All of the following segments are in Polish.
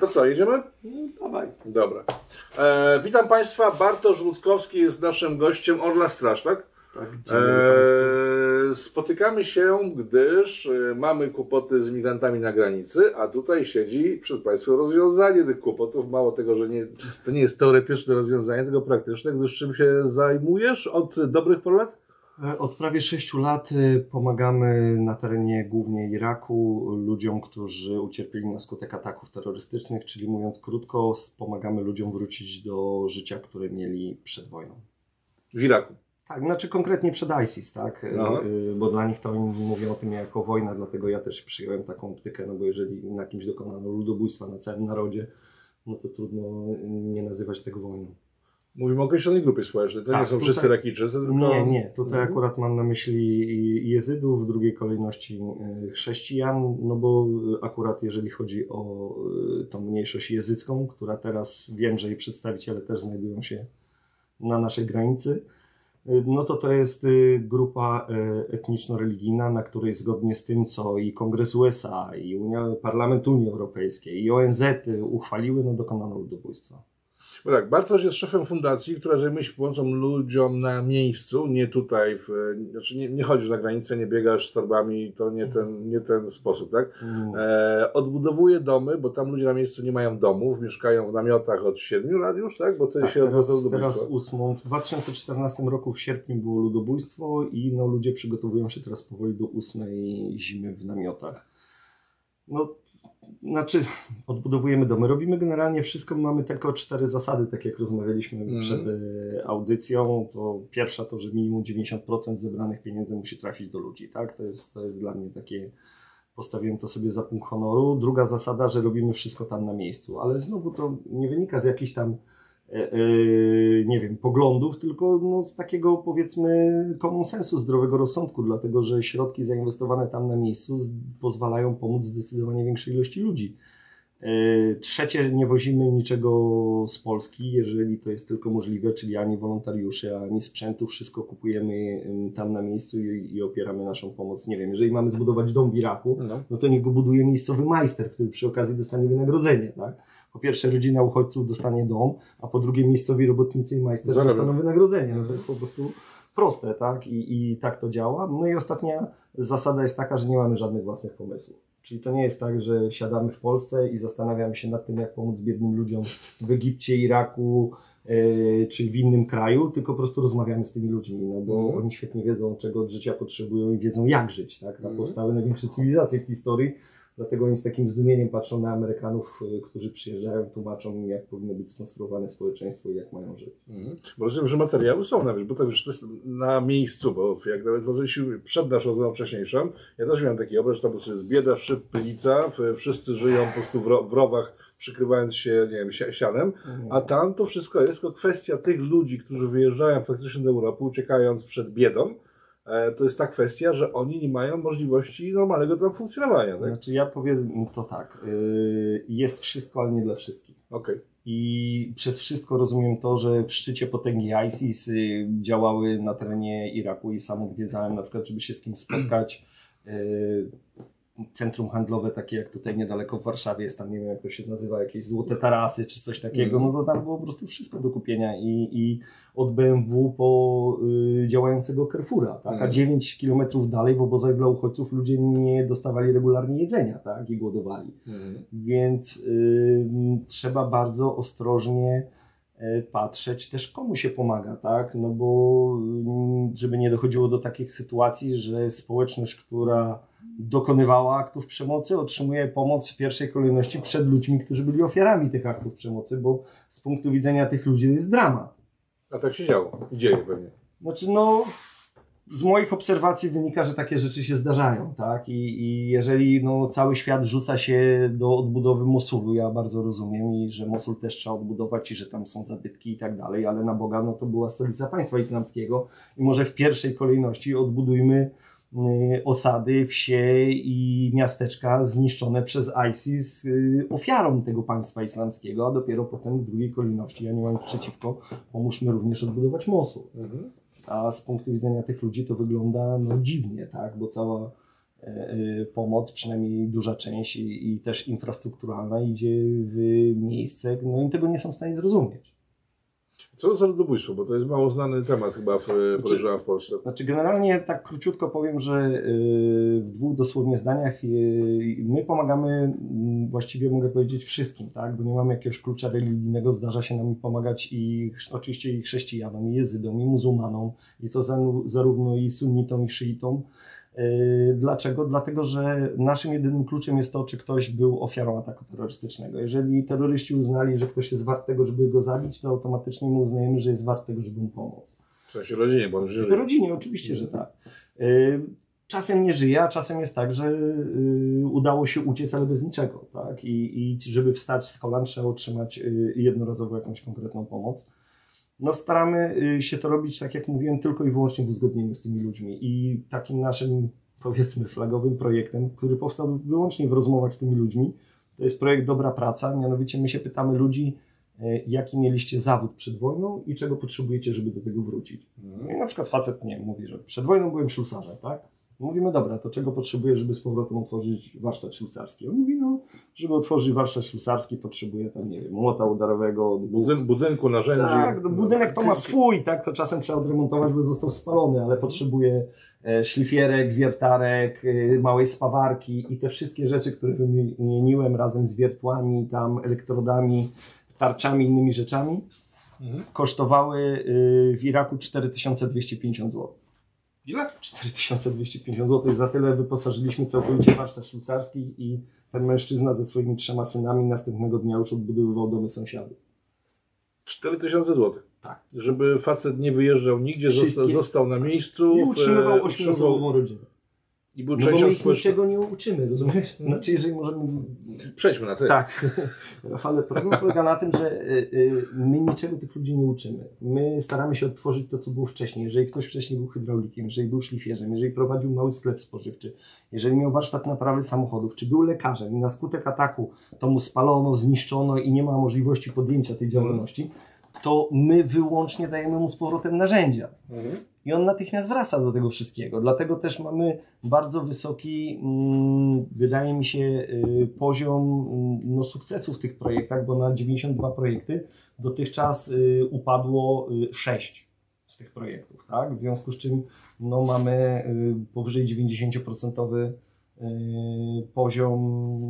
To co, jedziemy? No, dawaj. Dobra. E, witam Państwa. Bartosz Rutkowski jest naszym gościem Orla Straż, tak? Tak. E, spotykamy się, gdyż e, mamy kłopoty z migrantami na granicy, a tutaj siedzi przed Państwem rozwiązanie tych kłopotów. Mało tego, że nie, to nie jest teoretyczne rozwiązanie, tylko praktyczne, gdyż czym się zajmujesz od dobrych paru lat? E, Od prawie sześciu lat y, pomagamy na terenie głównie Iraku ludziom, którzy ucierpieli na skutek ataków terrorystycznych, czyli mówiąc krótko, pomagamy ludziom wrócić do życia, które mieli przed wojną. W Iraku. Tak, znaczy konkretnie przed ISIS, tak? Y, Aha. y, Bo dla nich to oni mówią o tym jako wojna, dlatego ja też przyjąłem taką optykę, no bo jeżeli na kimś dokonano ludobójstwa na całym narodzie, no to trudno nie nazywać tego wojną. Mówimy o określonej grupie społecznej. To Tak, nie są wszyscy Irakijczycy, tylko... Nie, nie. Tutaj Mhm. akurat mam na myśli jezydów, w drugiej kolejności y, chrześcijan, no bo y, akurat jeżeli chodzi o y, tą mniejszość jezycką, która teraz wiem, że jej przedstawiciele też znajdują się na naszej granicy, no to to jest grupa etniczno-religijna, na której zgodnie z tym, co i Kongres USA, i Unia, Parlament Unii Europejskiej, i ONZ y, uchwaliły, no dokonano ludobójstwa. Bo tak, Bartosz jest szefem fundacji, która zajmuje się pomocą ludziom na miejscu, nie tutaj, w, znaczy nie, nie chodzisz na granicę, nie biegasz z torbami, to nie ten, nie ten sposób, tak? Mm. E, odbudowuje domy, bo tam ludzie na miejscu nie mają domów, mieszkają w namiotach od 7 lat już, tak? Bo to Tak, się teraz, odbyło teraz ósmą. W 2014 roku w sierpniu było ludobójstwo i no, ludzie przygotowują się teraz powoli do ósmej zimy w namiotach. No, znaczy, odbudowujemy domy. Robimy generalnie wszystko. Mamy tylko cztery zasady, tak jak rozmawialiśmy Mhm. przed e, audycją. To pierwsza to, że minimum 90% zebranych pieniędzy musi trafić do ludzi. Tak? To, jest, to jest dla mnie takie. Postawiłem to sobie za punkt honoru. Druga zasada, że robimy wszystko tam na miejscu, ale znowu to nie wynika z jakichś tam nie wiem, poglądów, tylko no, z takiego powiedzmy common sensu, zdrowego rozsądku, dlatego że środki zainwestowane tam na miejscu pozwalają pomóc zdecydowanie większej ilości ludzi. E, Trzecie, nie wozimy niczego z Polski, jeżeli to jest tylko możliwe, czyli ani wolontariuszy, ani sprzętu, wszystko kupujemy em, tam na miejscu i, i opieramy naszą pomoc. Nie wiem, jeżeli mamy zbudować dom w Iraku, No. no to niech go buduje miejscowy majster, który przy okazji dostanie wynagrodzenie, tak? Po pierwsze rodzina uchodźców dostanie dom, a po drugie miejscowi robotnicy i majster Zarobią. dostaną wynagrodzenie. No to jest po prostu proste, tak? I, I tak to działa. No i ostatnia zasada jest taka, że nie mamy żadnych własnych pomysłów. Czyli to nie jest tak, że siadamy w Polsce i zastanawiamy się nad tym, jak pomóc biednym ludziom w Egipcie, Iraku, e, czy w innym kraju, tylko po prostu rozmawiamy z tymi ludźmi, no bo Mhm. oni świetnie wiedzą, czego od życia potrzebują i wiedzą, jak żyć, tak? Tam Mhm. powstały największe cywilizacje w historii, dlatego oni z takim zdumieniem patrzą na Amerykanów, y, którzy przyjeżdżają, tłumaczą im, jak powinno być skonstruowane społeczeństwo i jak mają żyć. Mhm. Bo rozumiem, że materiały są nawet, bo to już to jest na miejscu, bo jak nawet rozmawialiśmy przed naszą rozmową wcześniejszą, ja też miałem taki obraz, że tam po prostu jest bieda, szyb, pylica, w- wszyscy żyją po prostu w, ro, w rowach, przykrywając się, nie wiem, si- sianem, a tam to wszystko jest tylko kwestia tych ludzi, którzy wyjeżdżają faktycznie do Europy, uciekając przed biedą, to jest ta kwestia, że oni nie mają możliwości normalnego tam funkcjonowania, tak? Znaczy ja powiem to tak, y, jest wszystko, ale nie dla wszystkich. Okej. I przez wszystko rozumiem to, że w szczycie potęgi ISIS y, działały na terenie Iraku i sam odwiedzałem na przykład, żeby się z kimś spotkać. Centrum handlowe takie jak tutaj niedaleko w Warszawie jest tam, nie wiem jak to się nazywa, jakieś złote tarasy czy coś takiego, Mhm. no to tam było po prostu wszystko do kupienia i, i od BMW po y, działającego Carrefoura, tak? a Mhm. 9 kilometrów dalej w obozach dla uchodźców ludzie nie dostawali regularnie jedzenia tak? i głodowali. Mhm. Więc y, trzeba bardzo ostrożnie y, patrzeć też komu się pomaga, tak? No bo żeby nie dochodziło do takich sytuacji, że społeczność, która dokonywała aktów przemocy, otrzymuje pomoc w pierwszej kolejności przed ludźmi, którzy byli ofiarami tych aktów przemocy, bo z punktu widzenia tych ludzi to jest dramat. A tak się działo i dzieje pewnie. Znaczy, no, z moich obserwacji wynika, że takie rzeczy się zdarzają, tak? I, i jeżeli no, cały świat rzuca się do odbudowy Mosulu, ja bardzo rozumiem, i że Mosul też trzeba odbudować, i że tam są zabytki i tak dalej, ale na Boga, no to była stolica państwa islamskiego i może w pierwszej kolejności odbudujmy osady, wsie i miasteczka zniszczone przez ISIS y, ofiarą tego państwa islamskiego, a dopiero potem w drugiej kolejności, ja nie mam nic przeciwko, pomóżmy również odbudować Mosul. Mhm. A z punktu widzenia tych ludzi to wygląda no, dziwnie, tak? bo cała e, pomoc, przynajmniej duża część i, i też infrastrukturalna idzie w miejsce, no i tego nie są w stanie zrozumieć. Co za ludobójstwo? Bo to jest mało znany temat chyba w, podejrzewam w Polsce. Znaczy generalnie tak króciutko powiem, że y, w dwóch dosłownie zdaniach y, my pomagamy właściwie mogę powiedzieć wszystkim, tak? bo nie mamy jakiegoś klucza religijnego, zdarza się nam pomagać i oczywiście i chrześcijanom, i jezydom, i muzułmanom, i to zarówno i sunnitom, i szyitom. Yy, dlaczego? Dlatego, że naszym jedynym kluczem jest to, czy ktoś był ofiarą ataku terrorystycznego. Jeżeli terroryści uznali, że ktoś jest wart tego, żeby go zabić, to automatycznie my uznajemy, że jest wart tego, żeby mu pomóc. W sensie rodzinie, bo on żyje. W rodzinie, oczywiście, że tak. Yy, czasem nie żyje, a czasem jest tak, że yy, udało się uciec, ale bez niczego. Tak? I, I żeby wstać z kolan, trzeba otrzymać jednorazowo jakąś konkretną pomoc no staramy y, się to robić, tak jak mówiłem, tylko i wyłącznie w uzgodnieniu z tymi ludźmi. I takim naszym, powiedzmy, flagowym projektem, który powstał wyłącznie w rozmowach z tymi ludźmi, to jest projekt Dobra Praca. Mianowicie my się pytamy ludzi, y, jaki mieliście zawód przed wojną i czego potrzebujecie, żeby do tego wrócić. No I na przykład facet, nie mówi, że przed wojną byłem ślusarzem, tak? Mówimy, dobra, to czego potrzebujesz, żeby z powrotem otworzyć warsztat ślusarski? On mówi, no, żeby otworzyć warsztat ślusarski, potrzebuje tam, nie wiem, młota udarowego. Budyn, budynku, narzędzi. Tak, no, budynek to ma swój, tak, to czasem trzeba odremontować, bo został spalony, ale potrzebuje e, szlifierek, wiertarek, e, małej spawarki i te wszystkie rzeczy, które wymieniłem razem z wiertłami, tam elektrodami, tarczami, innymi rzeczami, mhm. kosztowały y, w Iraku 4250 zł. Ile? 4250 zł. Za tyle wyposażyliśmy całkowicie warsztat szwajcarski i ten mężczyzna ze swoimi trzema synami następnego dnia już odbudowywał domy sąsiadów. 4000 zł. Tak. Żeby facet nie wyjeżdżał nigdzie, został, został na miejscu. I utrzymywał ośmiosobową rodzinę. I był no bo my ich niczego nie uczymy, rozumiesz? Znaczy, jeżeli możemy... Przejdźmy na to. Tak. Ale problem polega na tym, że y, y, my niczego tych ludzi nie uczymy. My staramy się odtworzyć to, co było wcześniej. Jeżeli ktoś wcześniej był hydraulikiem, jeżeli był szlifierzem, jeżeli prowadził mały sklep spożywczy, jeżeli miał warsztat naprawy samochodów, czy był lekarzem i na skutek ataku to mu spalono, zniszczono i nie ma możliwości podjęcia tej działalności, to my wyłącznie dajemy mu z powrotem narzędzia. Mhm i on natychmiast wraca do tego wszystkiego. Dlatego też mamy bardzo wysoki, mm, wydaje mi się, y, poziom mm, no, sukcesu w tych projektach, bo na 92 projekty dotychczas y, upadło 6 y, z tych projektów. Tak? W związku z czym no, mamy powyżej 90% poziom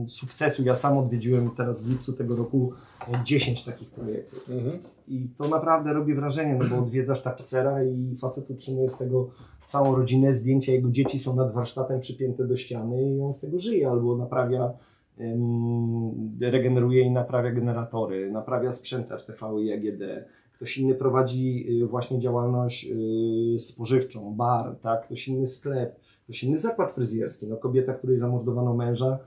sukcesu. Ja sam odwiedziłem teraz w lipcu tego roku 10 takich projektów. Mhm. I to naprawdę robi wrażenie, no bo odwiedzasz tapicera i facet utrzymuje z tego całą rodzinę, zdjęcia jego dzieci są nad warsztatem przypięte do ściany i on z tego żyje albo naprawia regeneruje i naprawia generatory, naprawia sprzęt RTV i AGD. Ktoś inny prowadzi y, właśnie działalność y, spożywczą, bar, tak? ktoś inny sklep, inny zakład fryzjerski. No, kobieta, której zamordowano męża,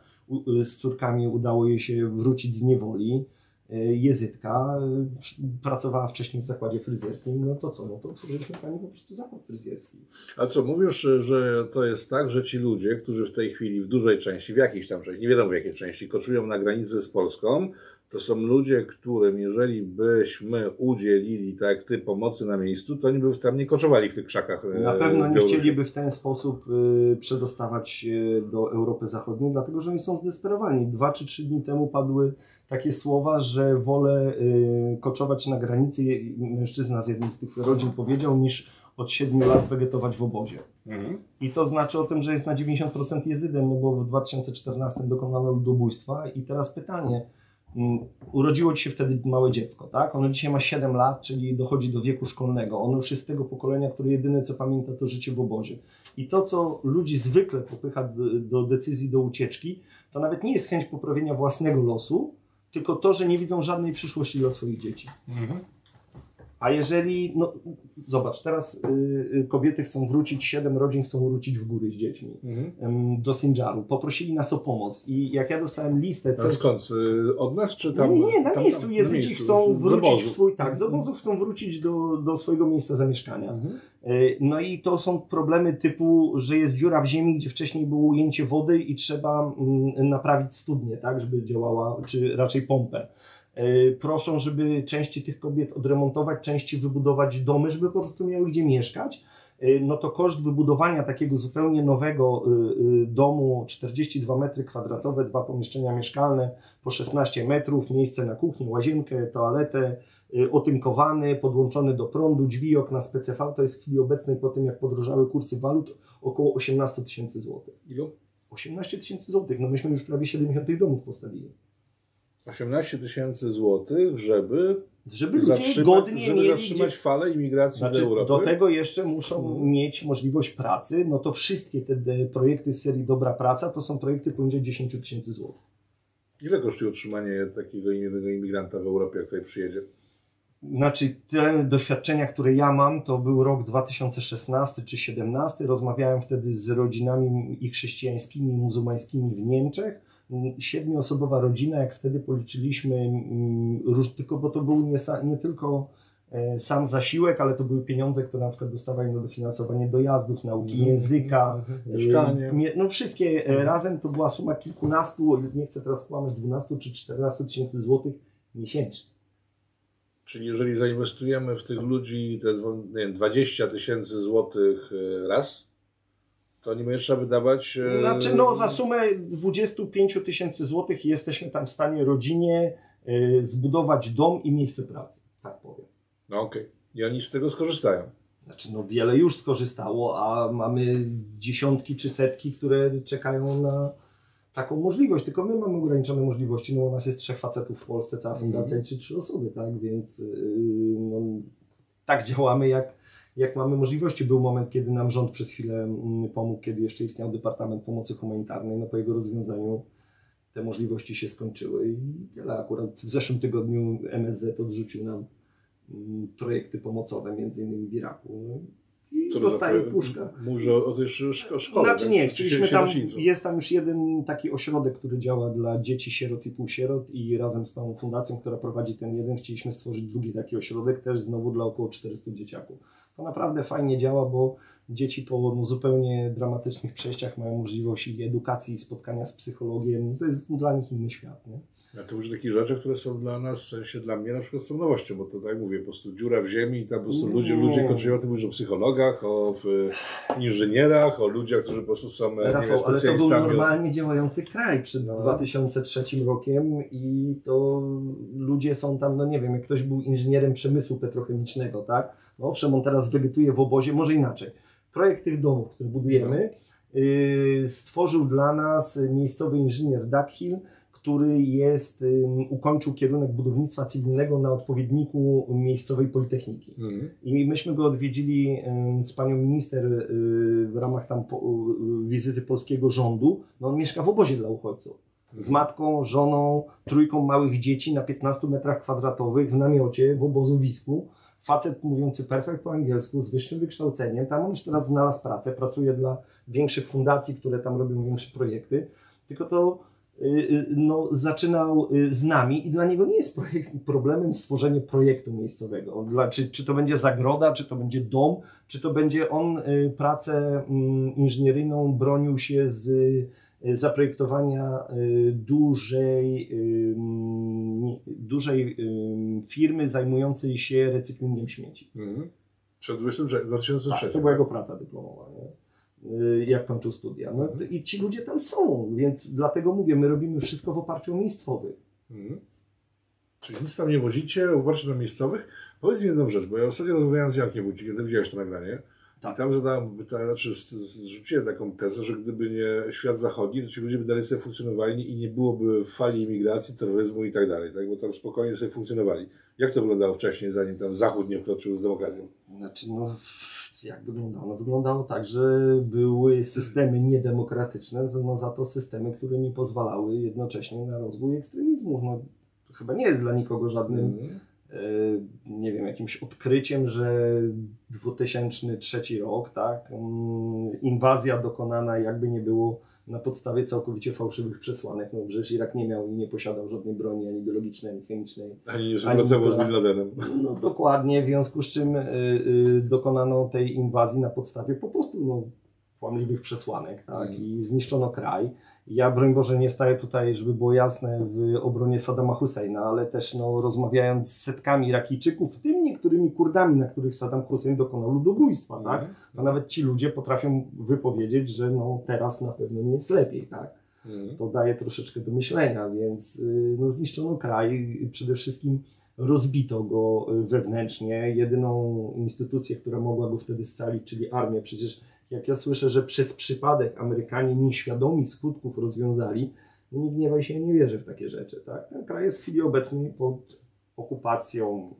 y, z córkami udało jej się wrócić z niewoli E, jezytka, e, pracowała wcześniej w zakładzie fryzjerskim, no to co, no to otworzyliśmy pani po prostu zakład fryzjerski. A co, mówisz, że to jest tak, że ci ludzie, którzy w tej chwili w dużej części, w jakiejś tam części, nie wiadomo w jakiej części, koczują na granicy z Polską, to są ludzie, którym jeżeli byśmy udzielili tak ty pomocy na miejscu, to oni by tam nie koczowali w tych krzakach. E, na pewno nie chcieliby w ten sposób y, przedostawać się do Europy Zachodniej, dlatego że oni są zdesperowani. Dwa czy trzy dni temu padły takie słowa, że wolę y, koczować na granicy, mężczyzna z jednej z tych rodzin powiedział, niż od 7 lat wegetować w obozie. Mhm. I to znaczy o tym, że jest na 90% jezydem, no bo w 2014 dokonano ludobójstwa i teraz pytanie, urodziło ci się wtedy małe dziecko, tak? Ono dzisiaj ma 7 lat, czyli dochodzi do wieku szkolnego. Ono już jest z tego pokolenia, które jedyne co pamięta to życie w obozie. I to, co ludzi zwykle popycha do, do decyzji, do ucieczki, to nawet nie jest chęć poprawienia własnego losu, tylko to, że nie widzą żadnej przyszłości dla swoich dzieci. Mhm. A jeżeli, no zobacz, teraz y, y, kobiety chcą wrócić, siedem rodzin chcą wrócić w góry z dziećmi mhm. do Sinjaru. Poprosili nas o pomoc i jak ja dostałem listę... Co... A skąd? Y, od nas czy tam? Nie, nie, na tam, miejscu. Miejscu. chcą wrócić w swój, tak, z mhm. obozów chcą wrócić do, do swojego miejsca zamieszkania. Mhm. Y, no i to są problemy typu, że jest dziura w ziemi, gdzie wcześniej było ujęcie wody i trzeba mm, naprawić studnię, tak, żeby działała, czy raczej pompę. E, proszą, żeby części tych kobiet odremontować, części wybudować domy, żeby po prostu miały gdzie mieszkać. y, no to koszt wybudowania takiego zupełnie nowego y, domu 42 metry kwadratowe, dwa pomieszczenia mieszkalne po 16 metrów, miejsce na kuchnię, łazienkę, toaletę, otynkowany, podłączony do prądu, drzwi, okna z PCV, to jest w chwili obecnej po tym jak podrożały kursy walut około 18 tysięcy złotych. Ilu? 18 tysięcy złotych, no myśmy już prawie 70 tych domów postawili. 18 tysięcy złotych, żeby Żeby ludzie zatrzymać, godnie żeby mieli zatrzymać gdzie... falę imigracji Znaczy, do Europy. do tego jeszcze muszą Mhm. mieć możliwość pracy, no to wszystkie te projekty z serii Dobra Praca to są projekty poniżej 10 tysięcy złotych. Ile kosztuje utrzymanie takiego innego imigranta w Europie, jak tutaj przyjedzie? Znaczy, te doświadczenia, które ja mam, to był rok 2016 czy 2017. Rozmawiałem wtedy z rodzinami i chrześcijańskimi, i muzułmańskimi w Niemczech. Mm, Siedmioosobowa rodzina, jak wtedy policzyliśmy, mm, tylko bo to był nie, nie tylko e, sam zasiłek, ale to były pieniądze, które na przykład dostawali na dofinansowanie dojazdów, nauki Mhm. języka, Mhm. Mieszkanie. e, mie- No wszystkie e, razem to była suma kilkunastu, nie chcę teraz skłamać, 12 czy 14 tysięcy złotych miesięcznie. Czyli jeżeli zainwestujemy w tych ludzi te nie wiem, 20 tysięcy złotych e, raz, to nie będzie trzeba wydawać. e, Znaczy, no za sumę 25 tysięcy złotych jesteśmy tam w stanie rodzinie y, zbudować dom i miejsce pracy, tak powiem. No okej. I oni z tego skorzystają. Znaczy, no wiele już skorzystało, a mamy dziesiątki czy setki, które czekają na taką możliwość. Tylko my mamy ograniczone możliwości, no u nas jest trzech facetów w Polsce, cała fundacja Mhm. czy trzy osoby, tak? Więc yy, no, tak działamy, jak, jak mamy możliwości. Był moment, kiedy nam rząd przez chwilę mm, pomógł, kiedy jeszcze istniał Departament Pomocy Humanitarnej. No po jego rozwiązaniu te możliwości się skończyły i tyle. Akurat w zeszłym tygodniu MSZ odrzucił nam mm, projekty pomocowe, między innymi w Iraku. No I Co to zostaje projekt? puszka. Mówisz o, o tej szko- szkole. Znaczy tak? nie, chcieliśmy tam, jest tam już jeden taki ośrodek, który działa dla dzieci sierot i półsierot i razem z tą fundacją, która prowadzi ten jeden, chcieliśmy stworzyć drugi taki ośrodek, też znowu dla około 400 dzieciaków. To naprawdę fajnie działa, bo dzieci po no, zupełnie dramatycznych przejściach mają możliwość i edukacji, i spotkania z psychologiem. To jest dla nich inny świat. Nie? Ja to już takich rzeczy, które są dla nas, w sensie dla mnie na przykład są nowością, bo to tak jak mówię, po prostu dziura w ziemi i tam po prostu ludzie, Nie. ludzie kończyli o tym mówisz o psychologach, o w, inżynierach, o ludziach, którzy po prostu są e, nie Rafał, ale to był normalnie działający kraj przed No. 2003 rokiem i to ludzie są tam, no nie wiem, jak ktoś był inżynierem przemysłu petrochemicznego, tak? No owszem, on teraz wegetuje w obozie, może inaczej. Projekt tych domów, które budujemy, yy, stworzył dla nas miejscowy inżynier Duckhill, który jest, ym, ukończył kierunek budownictwa cywilnego na odpowiedniku miejscowej Politechniki. Mhm. I myśmy go odwiedzili ym, z panią minister y, w ramach tam po, y, wizyty polskiego rządu. No on mieszka w obozie dla uchodźców. Z matką, żoną, trójką małych dzieci na 15 metrach kwadratowych w namiocie, w obozowisku. Facet mówiący perfekt po angielsku, z wyższym wykształceniem. Tam on już teraz znalazł pracę, pracuje dla większych fundacji, które tam robią większe projekty. Tylko to y, y, no, zaczynał y, z nami i dla niego nie jest problemem stworzenie projektu miejscowego. Dla, czy, czy to będzie zagroda, czy to będzie dom, czy to będzie on pracę mm, inżynieryjną bronił się z zaprojektowania y, dużej, y, dużej y, firmy zajmującej się recyklingiem śmieci. Mhm. Przed 2003, 2003. Tak, to była jego praca dyplomowa, nie? Y, jak kończył studia. No, Mhm. I ci ludzie tam są, więc dlatego mówię, my robimy wszystko w oparciu o miejscowych. Mhm. Czyli nic tam nie wozicie, uważacie na miejscowych? Powiedz mi jedną rzecz, bo ja ostatnio rozmawiałem z Jankiem Wójcikiem, ty widziałeś to nagranie. Tak. I tam zadałem pytanie, znaczy zrzuciłem taką tezę, że gdyby nie świat zachodni, to ci ludzie by dalej sobie funkcjonowali i nie byłoby fali imigracji, terroryzmu i tak dalej, tak? bo tam spokojnie sobie funkcjonowali. Jak to wyglądało wcześniej, zanim tam Zachód nie wkroczył z demokracją? Znaczy, no, jak wyglądało? No, wyglądało tak, że były systemy niedemokratyczne, no za to systemy, które nie pozwalały jednocześnie na rozwój ekstremizmu. No, to chyba nie jest dla nikogo żadnym Mhm. E, nie wiem, jakimś odkryciem, że 2003 rok, tak, mm, inwazja dokonana jakby nie było na podstawie całkowicie fałszywych przesłanek, no przecież Irak nie miał i nie posiadał żadnej broni ani biologicznej, ani chemicznej. Ani współpracował z Bin Ladenem. No dokładnie, w związku z czym y, y, dokonano tej inwazji na podstawie po prostu no, kłamliwych przesłanek, tak, Mhm. i zniszczono kraj. Ja, broń Boże, nie staję tutaj, żeby było jasne, w obronie Saddama Husseina, ale też no, rozmawiając z setkami Irakijczyków, w tym niektórymi Kurdami, na których Saddam Hussein dokonał ludobójstwa, tak? Mhm. To nawet ci ludzie potrafią wypowiedzieć, że no, teraz na pewno nie jest lepiej, tak? Mhm. to daje troszeczkę do myślenia, więc y, no, zniszczono kraj, przede wszystkim rozbito go y, wewnętrznie. Jedyną instytucję, która mogła go wtedy scalić, czyli armię. Przecież jak ja słyszę, że przez przypadek Amerykanie nieświadomi skutków rozwiązali, no nie się, nie wierzę w takie rzeczy. Tak? Ten kraj jest w chwili obecnej pod okupacją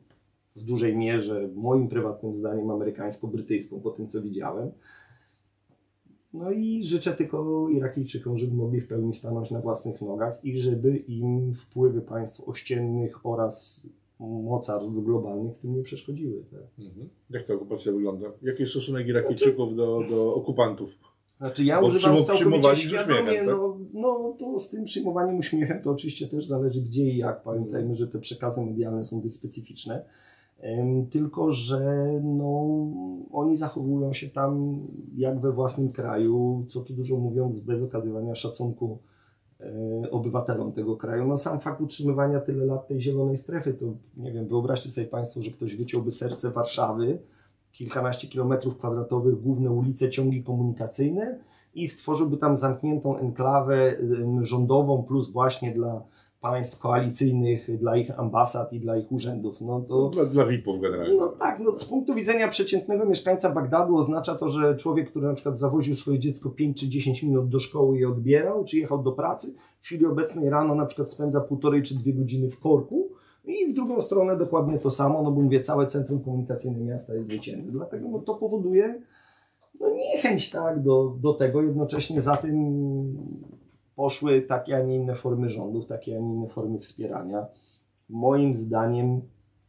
w dużej mierze, moim prywatnym zdaniem, amerykańsko-brytyjską, po tym co widziałem. No i życzę tylko Irakijczykom, żeby mogli w pełni stanąć na własnych nogach i żeby im wpływy państw ościennych oraz mocarstw globalnych w tym nie przeszkodziły. Tak? Mhm. Jak ta okupacja wygląda? Jaki jest stosunek Irakijczyków do, do okupantów? Znaczy ja Bo używam całkowicie świadomie, uśmiechem, tak? no, no to z tym przyjmowaniem uśmiechem to oczywiście też zależy gdzie i jak. Pamiętajmy, Mhm. że te przekazy medialne są dość specyficzne. Em, Tylko, że no, oni zachowują się tam jak we własnym kraju, co tu dużo mówiąc, bez okazywania szacunku obywatelom tego kraju. No sam fakt utrzymywania tyle lat tej zielonej strefy, to nie wiem, wyobraźcie sobie Państwo, że ktoś wyciąłby serce Warszawy, kilkanaście kilometrów kwadratowych, główne ulice, ciągi komunikacyjne i stworzyłby tam zamkniętą enklawę rządową plus właśnie dla państw koalicyjnych, dla ich ambasad i dla ich urzędów. No to Dla, dla VIP-ów generalnie. no tak, no z punktu widzenia przeciętnego mieszkańca Bagdadu oznacza to, że człowiek, który na przykład zawoził swoje dziecko 5 czy 10 minut do szkoły i odbierał, czy jechał do pracy, w chwili obecnej rano na przykład spędza półtorej czy dwie godziny w korku i w drugą stronę dokładnie to samo, no bo mówię, całe centrum komunikacyjne miasta jest wycięte. Dlatego no, to powoduje no, niechęć tak, do, do tego. Jednocześnie za tym poszły takie, a nie inne formy rządów, takie, a nie inne formy wspierania. Moim zdaniem,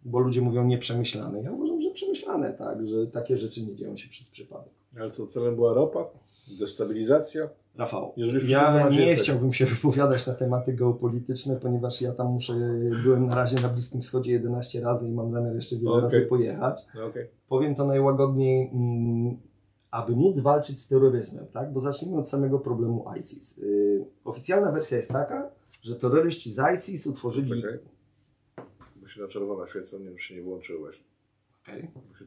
bo ludzie mówią nieprzemyślane, ja uważam, że przemyślane, tak, że takie rzeczy nie dzieją się przez przypadek. Ale co, celem była ropa? Destabilizacja? Rafał, ja nie chciałbym się wypowiadać na tematy geopolityczne, ponieważ ja tam muszę, byłem na razie na Bliskim Wschodzie 11 razy i mam zamiar jeszcze wiele Okej. razy pojechać. No, okej. powiem to najłagodniej, mm, aby móc walczyć z terroryzmem, tak? Bo zacznijmy od samego problemu ISIS. Yy, oficjalna wersja jest taka, że terroryści z ISIS utworzyli. Czekaj. Bo się na czerwona świecą, nie wiem, czy nie włączyło właśnie. Okej. Bo się-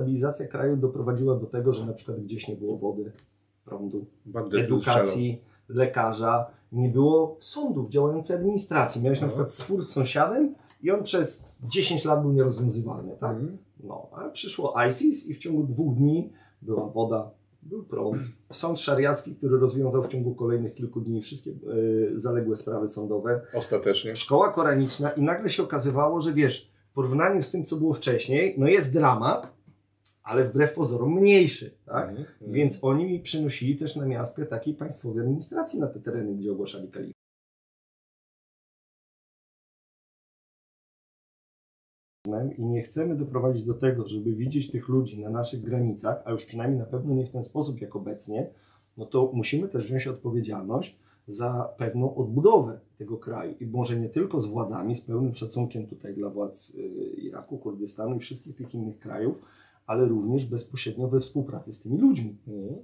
Stabilizacja kraju doprowadziła do tego, że na przykład gdzieś nie było wody, prądu, Bandyty edukacji, lekarza, nie było sądów, działającej administracji. Miałeś na No. przykład spór z sąsiadem i on przez 10 lat był nierozwiązywalny, tak? Mhm. No, a przyszło ISIS i w ciągu dwóch dni była woda, był prąd. Sąd szariacki, który rozwiązał w ciągu kolejnych kilku dni wszystkie y, zaległe sprawy sądowe. Ostatecznie. Szkoła koraniczna i nagle się okazywało, że wiesz, w porównaniu z tym, co było wcześniej, no jest dramat, ale wbrew pozorom mniejszy, tak? Mhm. Więc oni przynosili też na miastkę takiej państwowej administracji na te tereny, gdzie ogłaszali kalifat. I nie chcemy doprowadzić do tego, żeby widzieć tych ludzi na naszych granicach, a już przynajmniej na pewno nie w ten sposób jak obecnie, no to musimy też wziąć odpowiedzialność za pewną odbudowę tego kraju. I może nie tylko z władzami, z pełnym szacunkiem tutaj dla władz y, Iraku, Kurdystanu i wszystkich tych innych krajów, ale również bezpośrednio we współpracy z tymi ludźmi. Mhm.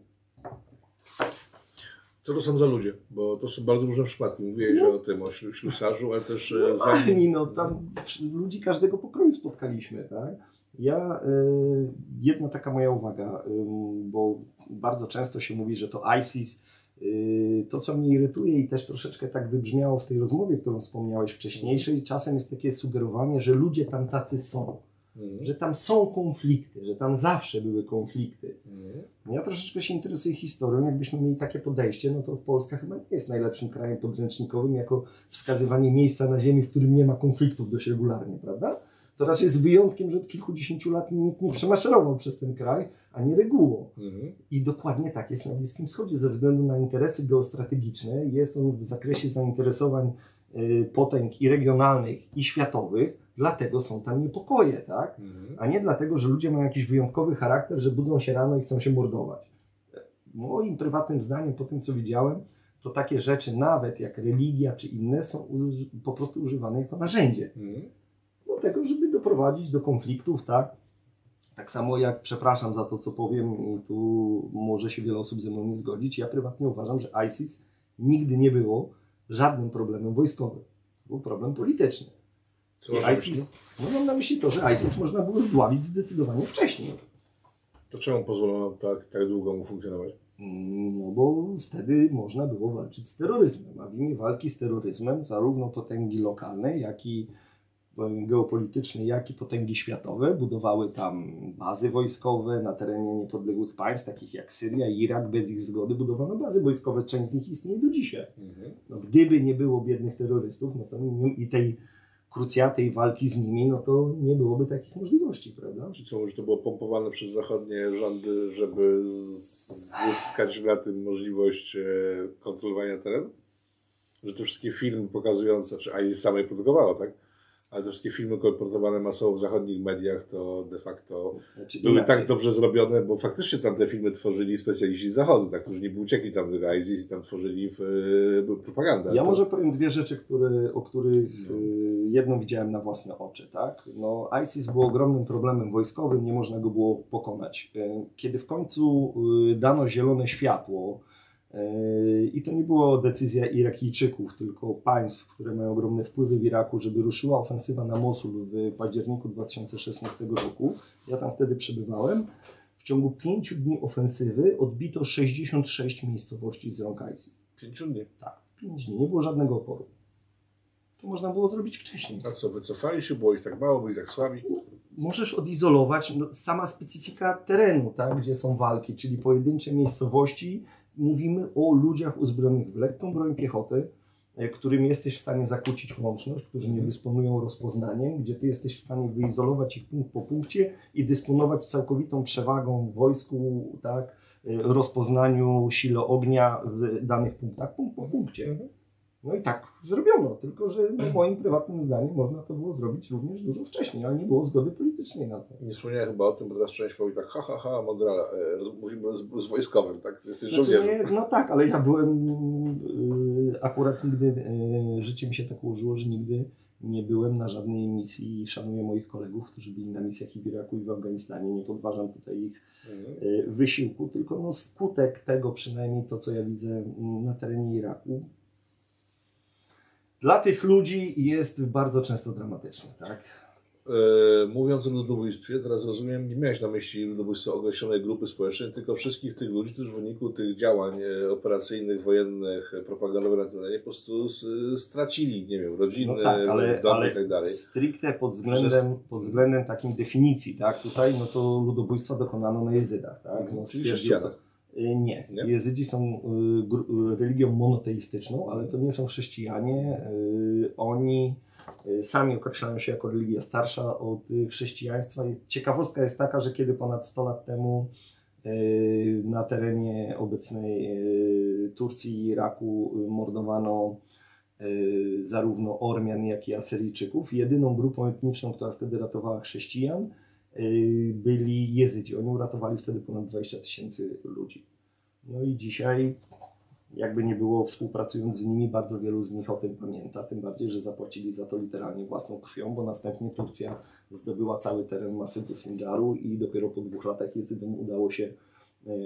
Co to są za ludzie? Bo to są bardzo różne przypadki. Mówiłeś No. o tym, o ślu- ślusarzu, ale też e, No, zanim... Ani, no tam ludzi każdego pokroju spotkaliśmy, tak? Ja, y, jedna taka moja uwaga, bo bardzo często się mówi, że to ISIS, y, to co mnie irytuje i też troszeczkę tak wybrzmiało w tej rozmowie, którą wspomniałeś wcześniejszej, czasem jest takie sugerowanie, że ludzie tam tacy są, Mhm. że tam są konflikty, że tam zawsze były konflikty. Mhm. Ja troszeczkę się interesuję historią. Jakbyśmy mieli takie podejście, no to Polska chyba nie jest najlepszym krajem podręcznikowym jako wskazywanie miejsca na ziemi, w którym nie ma konfliktów dość regularnie, prawda? to raczej jest wyjątkiem, że od kilkudziesięciu lat nikt nie przemaszerował przez ten kraj, a nie regułą. Mhm. I dokładnie tak jest na Bliskim Wschodzie. Ze względu na interesy geostrategiczne jest on w zakresie zainteresowań potęg i regionalnych, i światowych, dlatego są tam niepokoje, tak? Mhm. A nie dlatego, że ludzie mają jakiś wyjątkowy charakter, że budzą się rano i chcą się mordować. Moim prywatnym zdaniem, po tym co widziałem, to takie rzeczy, nawet jak religia czy inne, są po prostu używane jako narzędzie Mhm. do tego, żeby doprowadzić do konfliktów, tak? Tak samo jak, przepraszam za to, co powiem, i tu może się wiele osób ze mną nie zgodzić, ja prywatnie uważam, że ISIS nigdy nie było żadnym problemem wojskowym. To był problem polityczny. Co ISIS, no mam na myśli to, że ISIS można było zdławić zdecydowanie wcześniej. To czemu pozwolono tak, tak długo mu funkcjonować? Mm, No bo wtedy można było walczyć z terroryzmem, a w imię walki z terroryzmem zarówno potęgi lokalne, jak i e, geopolityczne, jak i potęgi światowe budowały tam bazy wojskowe na terenie niepodległych państw, takich jak Syria Irak. Bez ich zgody budowano bazy wojskowe, część z nich istnieje do dzisiaj. Mhm. No, gdyby nie było biednych terrorystów no to nie, i tej krucjaty i walki z nimi, no to nie byłoby takich możliwości, prawda? Czy co, że to było pompowane przez zachodnie rządy, żeby zyskać na tym możliwość e, kontrolowania terenu? Że te wszystkie filmy pokazujące, czy ISIS sama je produkowała, tak? Ale te wszystkie filmy kolportowane masowo w zachodnich mediach to de facto Znaczy, były inaczej. tak dobrze zrobione, bo faktycznie tam te filmy tworzyli specjaliści z zachodu, tak, którzy nie uciekli tam do ISIS i tam tworzyli w, e, propagandę. Ja To- może powiem dwie rzeczy, które, o których No. y, jedną widziałem na własne oczy. Tak? No, ISIS był ogromnym problemem wojskowym, nie można go było pokonać. Y, Kiedy w końcu y, dano zielone światło, y, i to nie była decyzja Irakijczyków, tylko państw, które mają ogromne wpływy w Iraku, żeby ruszyła ofensywa na Mosul w październiku 2016 roku. Ja tam wtedy przebywałem. W ciągu pięciu dni ofensywy odbito 66 miejscowości z rąk ISIS. Pięciu dni. Tak, 5 dni, nie było żadnego oporu. To można było zrobić wcześniej. A co, wycofali się, było ich tak mało, byli tak słabi? Możesz odizolować no, sama specyfika terenu, tak, gdzie są walki, czyli pojedyncze miejscowości. Mówimy o ludziach uzbrojonych w lekką broń piechoty, e, którym jesteś w stanie zakłócić łączność, którzy nie dysponują rozpoznaniem, gdzie ty jesteś w stanie wyizolować ich punkt po punkcie i dysponować całkowitą przewagą w wojsku, tak, e, rozpoznaniu, sile ognia w danych punktach, punkt po punkcie. No i tak zrobiono, tylko że no, moim prywatnym zdaniem można to było zrobić również dużo wcześniej, ale nie było zgody politycznej na to. Nie wspomniałem chyba o tym, bo teraz część powie tak, ha, ha, ha, Mondrala, e, mówimy z, z wojskowym, tak? Jesteś Znaczy, żołnierzem. nie, no tak, ale ja byłem y, akurat nigdy, y, życie mi się tak ułożyło, że nigdy nie byłem na żadnej misji i szanuję moich kolegów, którzy byli na misjach i w Iraku i w Afganistanie. Nie podważam tutaj ich Mhm. y, wysiłku, tylko no skutek tego, przynajmniej to, co ja widzę mm, na terenie Iraku, dla tych ludzi jest bardzo często dramatyczny, tak? E, mówiąc o ludobójstwie, teraz rozumiem, nie miałeś na myśli ludobójstwa określonej grupy społecznej, tylko wszystkich tych ludzi, którzy w wyniku tych działań e, operacyjnych, wojennych, e, propagandowych na terenie po prostu stracili, nie wiem, rodziny, No tak, ale, domy ale i tak dalej. stricte pod względem, pod względem takim definicji, tak? Tutaj no to ludobójstwa dokonano na jezydach, tak? No, Czyli Y, Nie. Nie? Jezydzi są y, y, religią monoteistyczną, ale to nie są chrześcijanie. Y, Oni y, sami określają się jako religia starsza od y, chrześcijaństwa. Ciekawostka jest taka, że kiedy ponad 100 lat temu y, na terenie obecnej y, Turcji i Iraku y, mordowano y, zarówno Ormian, jak i Asyryjczyków. Jedyną grupą etniczną, która wtedy ratowała chrześcijan, y, byli Jezydzi. Oni uratowali wtedy ponad 20 tysięcy ludzi. No i dzisiaj, jakby nie było, współpracując z nimi, bardzo wielu z nich o tym pamięta. Tym bardziej, że zapłacili za to literalnie własną krwią, bo następnie Turcja zdobyła cały teren masywu Sindaru i dopiero po dwóch latach Jezydom udało się e,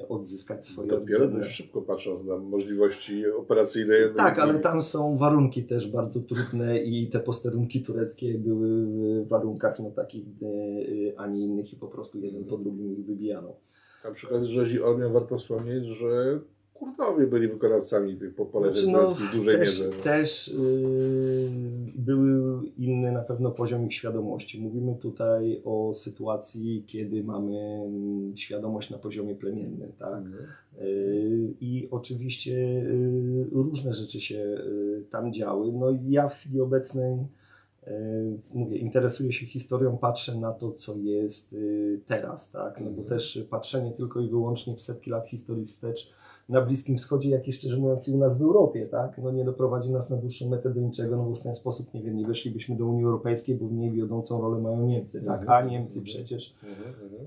odzyskać swoje Dopiero dość szybko patrząc na możliwości operacyjne. tak, ale tam są warunki też bardzo trudne i te posterunki tureckie były w warunkach no, takich, e, a nie innych i po prostu jeden po drugim ich wybijano. Na przykład z rzezi Ormian warto wspomnieć, że Kurdowie byli wykonawcami tych poleceń Znaczy, no, w dużej też, mierze. No. Też yy, były inny na pewno poziom ich świadomości. Mówimy tutaj o sytuacji, kiedy mamy mm, świadomość na poziomie plemiennym, tak? Mhm. Yy, I oczywiście yy, różne rzeczy się yy, tam działy. No ja w chwili obecnej mówię, interesuję się historią, patrzę na to, co jest teraz, tak? No bo Mhm. też patrzenie tylko i wyłącznie w setki lat historii wstecz na Bliskim Wschodzie, jak i szczerze mówiąc i u nas w Europie, tak? No nie doprowadzi nas na dłuższą metę do niczego, no bo w ten sposób, nie wiem, nie weszlibyśmy do Unii Europejskiej, bo w niej wiodącą rolę mają Niemcy, tak? A Niemcy przecież.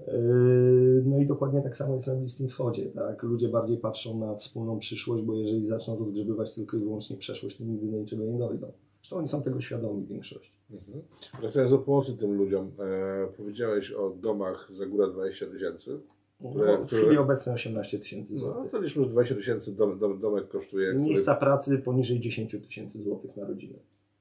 Yy, No i dokładnie tak samo jest na Bliskim Wschodzie, tak? Ludzie bardziej patrzą na wspólną przyszłość, bo jeżeli zaczną rozgrzebywać tylko i wyłącznie przeszłość, to nigdy do niczego nie dojdą. Zresztą oni są tego świadomi w większości. Mhm. Wracając do pomocy tym ludziom, e, powiedziałeś o domach za górę 20 tysięcy. Które- No, w chwili obecnej 18 tysięcy No złotych. to liczmy, że 20 tysięcy dom, dom, domek kosztuje. który- Miejsca pracy poniżej 10 tysięcy złotych na rodzinę.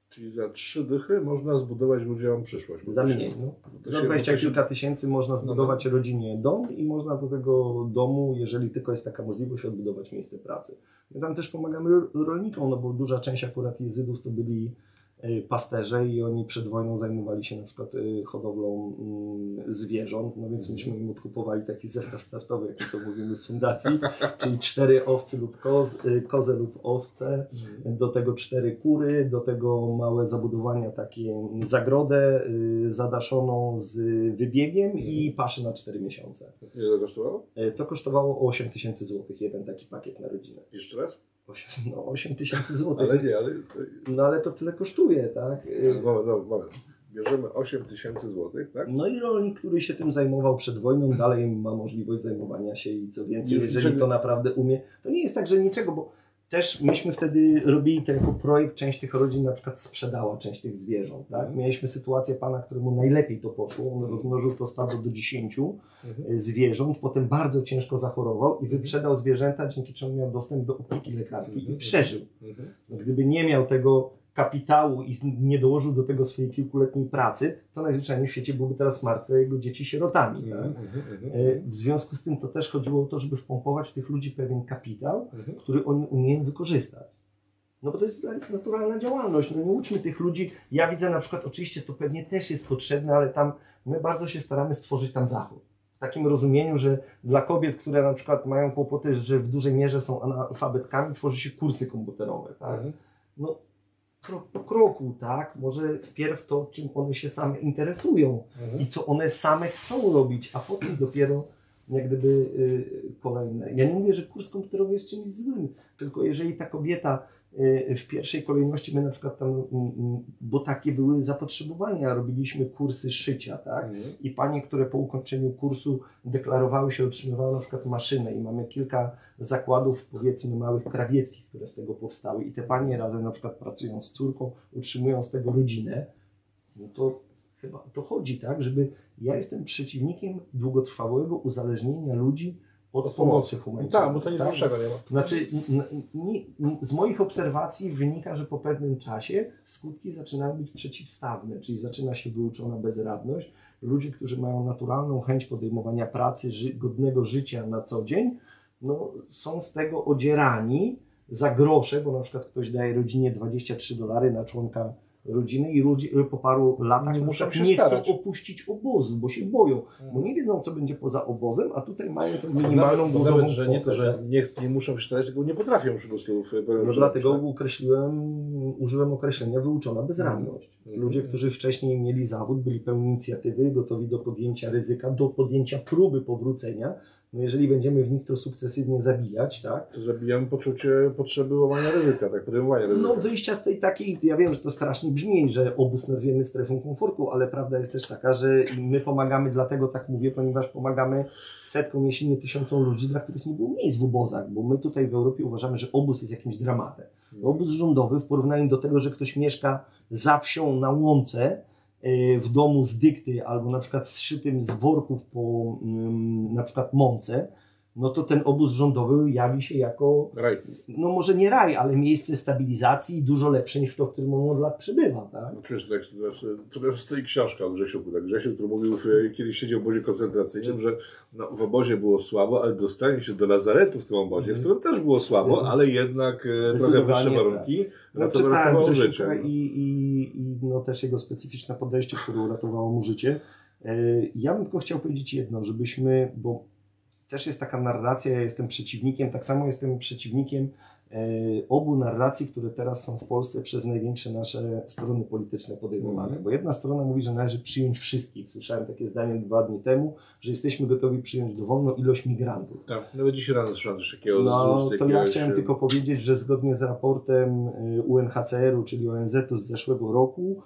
Czyli za trzy dychy można zbudować ludziom przyszłość. Za mniej. No. Za się- 20 bo to się- kilka tysięcy można No, zbudować rodzinie dom i można do tego domu, jeżeli tylko jest taka możliwość, odbudować miejsce pracy. My tam też pomagamy ro- rolnikom, no bo duża część akurat jezydów to byli pasterze i oni przed wojną zajmowali się na przykład y, hodowlą mm, zwierząt, no więc myśmy im odkupowali taki zestaw startowy, jak to mówimy w fundacji, czyli cztery owce lub koz, y, kozę lub owce, do tego cztery kury, do tego małe zabudowania, takie zagrodę zadaszoną z wybiegiem i paszy na 4 miesiące. Ile to kosztowało? To kosztowało 8 tysięcy złotych, jeden taki pakiet na rodzinę. Jeszcze raz? 8, no 8 tysięcy złotych. Ale nie, ale... No ale to tyle kosztuje, tak? No, no, moment. Bierzemy 8 tysięcy złotych, tak? No i rolnik, który się tym zajmował przed wojną, dalej ma możliwość zajmowania się i co więcej, jeżeli to naprawdę umie, to nie jest tak, że niczego, bo też myśmy wtedy robili to jako projekt, część tych rodzin na przykład sprzedała część tych zwierząt, tak? Mhm. Mieliśmy sytuację pana, któremu najlepiej to poszło, on rozmnożył to stado do 10 Mhm. zwierząt, potem bardzo ciężko zachorował i wyprzedał zwierzęta, dzięki czemu miał dostęp do opieki lekarskiej i Mhm. przeżył. Mhm. No, gdyby nie miał tego kapitału i nie dołożył do tego swojej kilkuletniej pracy, to najzwyczajniej w świecie byłby teraz martwe jego dzieci sierotami. Tak? Mhm. Mhm. E, W związku z tym to też chodziło o to, żeby wpompować w tych ludzi pewien kapitał, Mhm. który oni umieją wykorzystać. No bo to jest dla nich naturalna działalność. No nie uczmy tych ludzi. Ja widzę na przykład, oczywiście to pewnie też jest potrzebne, ale tam my bardzo się staramy stworzyć tam zachód. W takim rozumieniu, że dla kobiet, które na przykład mają kłopoty, że w dużej mierze są analfabetkami, tworzy się kursy komputerowe. Tak? Mhm. no, krok po kroku, tak? Może wpierw to, czym one się same interesują Mhm. i co one same chcą robić, a potem dopiero jak gdyby y, kolejne. Ja nie mówię, że kurs komputerowy jest czymś złym, tylko jeżeli ta kobieta w pierwszej kolejności my na przykład tam, mm, mm, bo takie były zapotrzebowania, robiliśmy kursy szycia, tak? Mhm. I panie, które po ukończeniu kursu deklarowały się, otrzymywały na przykład maszynę i mamy kilka zakładów powiedzmy małych krawieckich, które z tego powstały i te panie razem na przykład pracują z córką, utrzymują z tego rodzinę, no to chyba to chodzi, tak, żeby ja jestem przeciwnikiem długotrwałego uzależnienia ludzi od, pomocy humanitarnej. Tak, bo to nic tak? lepszego nie ma. Znaczy, n- n- z moich obserwacji wynika, że po pewnym czasie skutki zaczynają być przeciwstawne, czyli zaczyna się wyuczona bezradność. Ludzie, którzy mają naturalną chęć podejmowania pracy, ży- godnego życia na co dzień, no, są z tego odzierani za grosze, bo na przykład ktoś daje rodzinie 23 dolary na członka rodziny i ludzie po paru latach Nie na muszą nie chcą opuścić obozu, bo się boją, bo nie wiedzą, co będzie poza obozem, a tutaj mają tę minimalną Nawet, nawet, że nie to, że tak? nie, nie muszą się starać, tylko nie potrafią po prostu. w pewnym No dlatego tak? określiłem, użyłem określenia wyuczona bezradność. Mhm. Ludzie, którzy wcześniej mieli zawód, byli pełni inicjatywy, gotowi do podjęcia ryzyka, do podjęcia próby powrócenia. No jeżeli będziemy w nich to sukcesywnie zabijać, tak? To zabijamy poczucie potrzeby łamania ryzyka, tak, podejmowania ryzyka. No wyjścia z tej takiej, ja wiem, że to strasznie brzmi, że obóz nazwiemy strefą komfortu, ale prawda jest też taka, że my pomagamy, dlatego tak mówię, ponieważ pomagamy setkom, jeśli nie tysiącom ludzi, dla których nie było miejsc w obozach, bo my tutaj w Europie uważamy, że obóz jest jakimś dramatem. Obóz rządowy w porównaniu do tego, że ktoś mieszka za wsią na łące w domu z dykty albo na przykład zszytym z worków po ym, na przykład mące, no to ten obóz rządowy jawi się jako Raj. no może nie raj, ale miejsce stabilizacji dużo lepsze niż to, w którym on od lat przebywa, tak? No przecież tak, teraz, teraz stoi książka o Grzesiu, tak, Grzesiu, który mówił, e, kiedyś siedział w obozie koncentracyjnym, że no, w obozie było słabo, ale dostanie się do lazaretu w tym obozie, w którym też było słabo, Mhm. ale jednak e, trochę wyższe tak. warunki, No, ratowało czytałem ratowało życie. No. i, i, i no, też jego specyficzne podejście, które uratowało mu życie. E, Ja bym tylko chciał powiedzieć jedno, żebyśmy, bo też jest taka narracja, ja jestem przeciwnikiem, tak samo jestem przeciwnikiem e, obu narracji, które teraz są w Polsce przez największe nasze strony polityczne podejmowane. Mhm. Bo jedna strona mówi, że należy przyjąć wszystkich. Słyszałem takie zdanie dwa dni temu, że jesteśmy gotowi przyjąć dowolną ilość migrantów. Tak, nawet dzisiaj rano słyszałem coś takiego No, to ja chciałem e, tylko powiedzieć, że zgodnie z raportem UNHCR-u, czyli ONZ-u z zeszłego roku,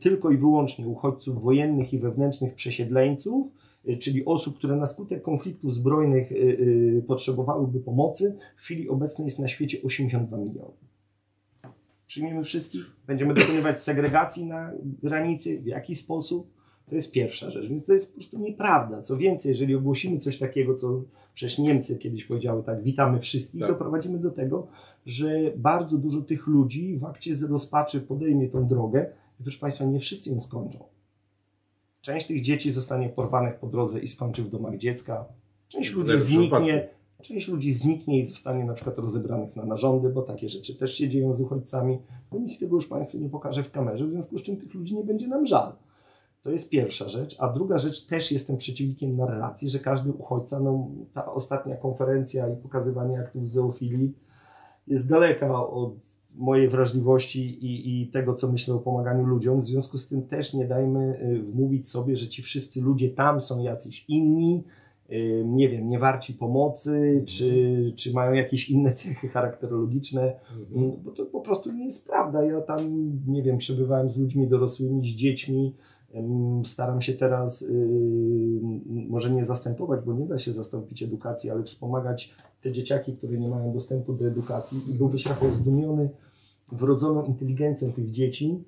tylko i wyłącznie uchodźców wojennych i wewnętrznych przesiedleńców, czyli osób, które na skutek konfliktów zbrojnych y, y, potrzebowałyby pomocy, w chwili obecnej jest na świecie 82 miliony. Przyjmiemy wszystkich? Będziemy dokonywać segregacji na granicy? W jaki sposób? To jest pierwsza rzecz, więc to jest po prostu nieprawda. Co więcej, jeżeli ogłosimy coś takiego, co przecież Niemcy kiedyś powiedziały tak, witamy wszystkich, Tak. doprowadzimy do tego, że bardzo dużo tych ludzi w akcie z rozpaczy podejmie tą drogę i proszę Państwa, nie wszyscy ją skończą. Część tych dzieci zostanie porwanych po drodze i skończy w domach dziecka. Część ludzi zniknie, część ludzi zniknie i zostanie na przykład rozebranych na narządy, bo takie rzeczy też się dzieją z uchodźcami. Bo nikt tego już Państwu nie pokaże w kamerze, w związku z czym tych ludzi nie będzie nam żal. To jest pierwsza rzecz. A druga rzecz, też jestem przeciwnikiem narracji, że każdy uchodźca, no ta ostatnia konferencja i pokazywanie aktów zoofilii jest daleka od mojej wrażliwości i, i tego, co myślę o pomaganiu ludziom. W związku z tym też nie dajmy y, wmówić sobie, że ci wszyscy ludzie tam są jacyś inni, y, nie wiem, nie warci pomocy, czy, czy mają jakieś inne cechy charakterologiczne. Mhm. Bo to po prostu nie jest prawda. Ja tam, nie wiem, przebywałem z ludźmi dorosłymi, z dziećmi. Staram się teraz, y, może nie zastępować, bo nie da się zastąpić edukacji, ale wspomagać te dzieciaki, które nie mają dostępu do edukacji. I byłbyś Rafał zdumiony wrodzoną inteligencją tych dzieci,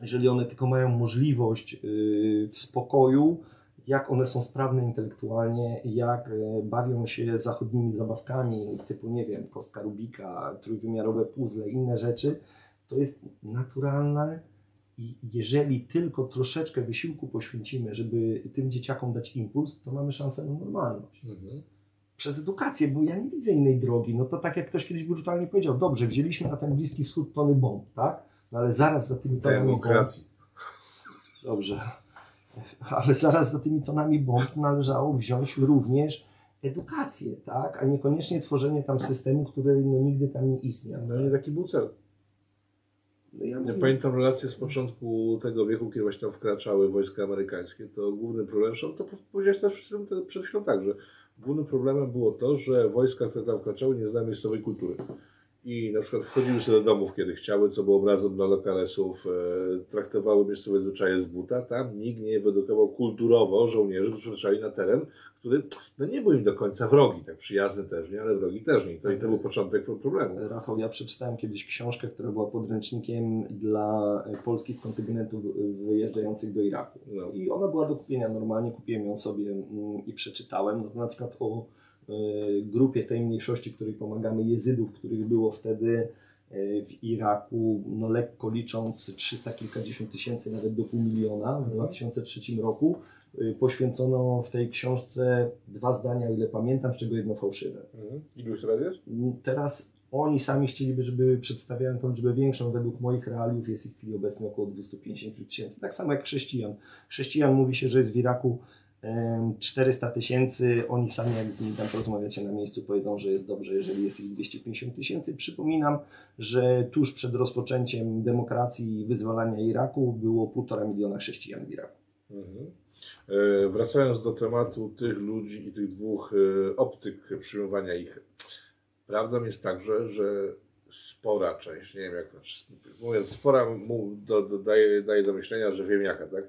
jeżeli one tylko mają możliwość y, w spokoju, jak one są sprawne intelektualnie, jak e, bawią się zachodnimi zabawkami, typu, nie wiem, kostka Rubika, trójwymiarowe puzzle, inne rzeczy, to jest naturalne i jeżeli tylko troszeczkę wysiłku poświęcimy, żeby tym dzieciakom dać impuls, to mamy szansę na normalność. Mhm. Przez edukację, bo ja nie widzę innej drogi. No to tak jak ktoś kiedyś brutalnie powiedział, dobrze, wzięliśmy na ten Bliski Wschód tony bomb, tak? No ale zaraz za tymi tonami bomb, Demokracji. Dobrze. Ale zaraz za tymi tonami bomb należało wziąć również edukację, tak? A niekoniecznie tworzenie tam systemu, który no, nigdy tam nie istniał. No nie taki był cel. No, ja Ja mówię, pamiętam relacje z początku tego wieku, kiedy właśnie tam wkraczały wojska amerykańskie, to głównym problemem, zresztą to powiedziałeś też przed chwilą- przed chwilą także, głównym problemem było to, że wojska, które tam wkraczały, nie znały miejscowej kultury. I na przykład wchodziły sobie do domów, kiedy chciały, co było obrazem dla lokalesów, e, traktowały miejscowe zwyczaje z buta. Tam nikt nie wyedukował kulturowo żołnierzy, którzy wkraczali na teren, który no nie był im do końca wrogi, tak przyjazny też nie, ale wrogi też nie. To, I to był początek problemu. Rafał, ja przeczytałem kiedyś książkę, która była podręcznikiem dla e, polskich kontyngentów e, wyjeżdżających do Iraku. No. I ona była do kupienia normalnie, kupiłem ją sobie mm, i przeczytałem. No to na przykład o e, grupie tej mniejszości, której pomagamy, jezydów, których było wtedy w Iraku, no lekko licząc 300 kilkadziesiąt tysięcy, nawet do pół miliona w 2003 roku. e, Poświęcono w tej książce dwa zdania, ile pamiętam, z czego jedno fałszywe. Mhm. Ilu już teraz jest? Teraz oni sami chcieliby, żeby przedstawiają tą liczbę większą. Według moich realiów jest ich w chwili obecnej około 250 tysięcy. Tak samo jak chrześcijan. Chrześcijan mówi się, że jest w Iraku 400 tysięcy. Oni sami, jak z nimi tam porozmawiacie na miejscu, powiedzą, że jest dobrze, jeżeli jest ich 250 tysięcy. Przypominam, że tuż przed rozpoczęciem demokracji i wyzwalania Iraku było półtora miliona chrześcijan w Iraku. Mhm. E, Wracając do tematu tych ludzi i tych dwóch e, optyk przyjmowania ich. Prawdą jest także, że spora część, nie wiem jak, mówiąc spora, daje, daje do myślenia, że wiem jaka, tak?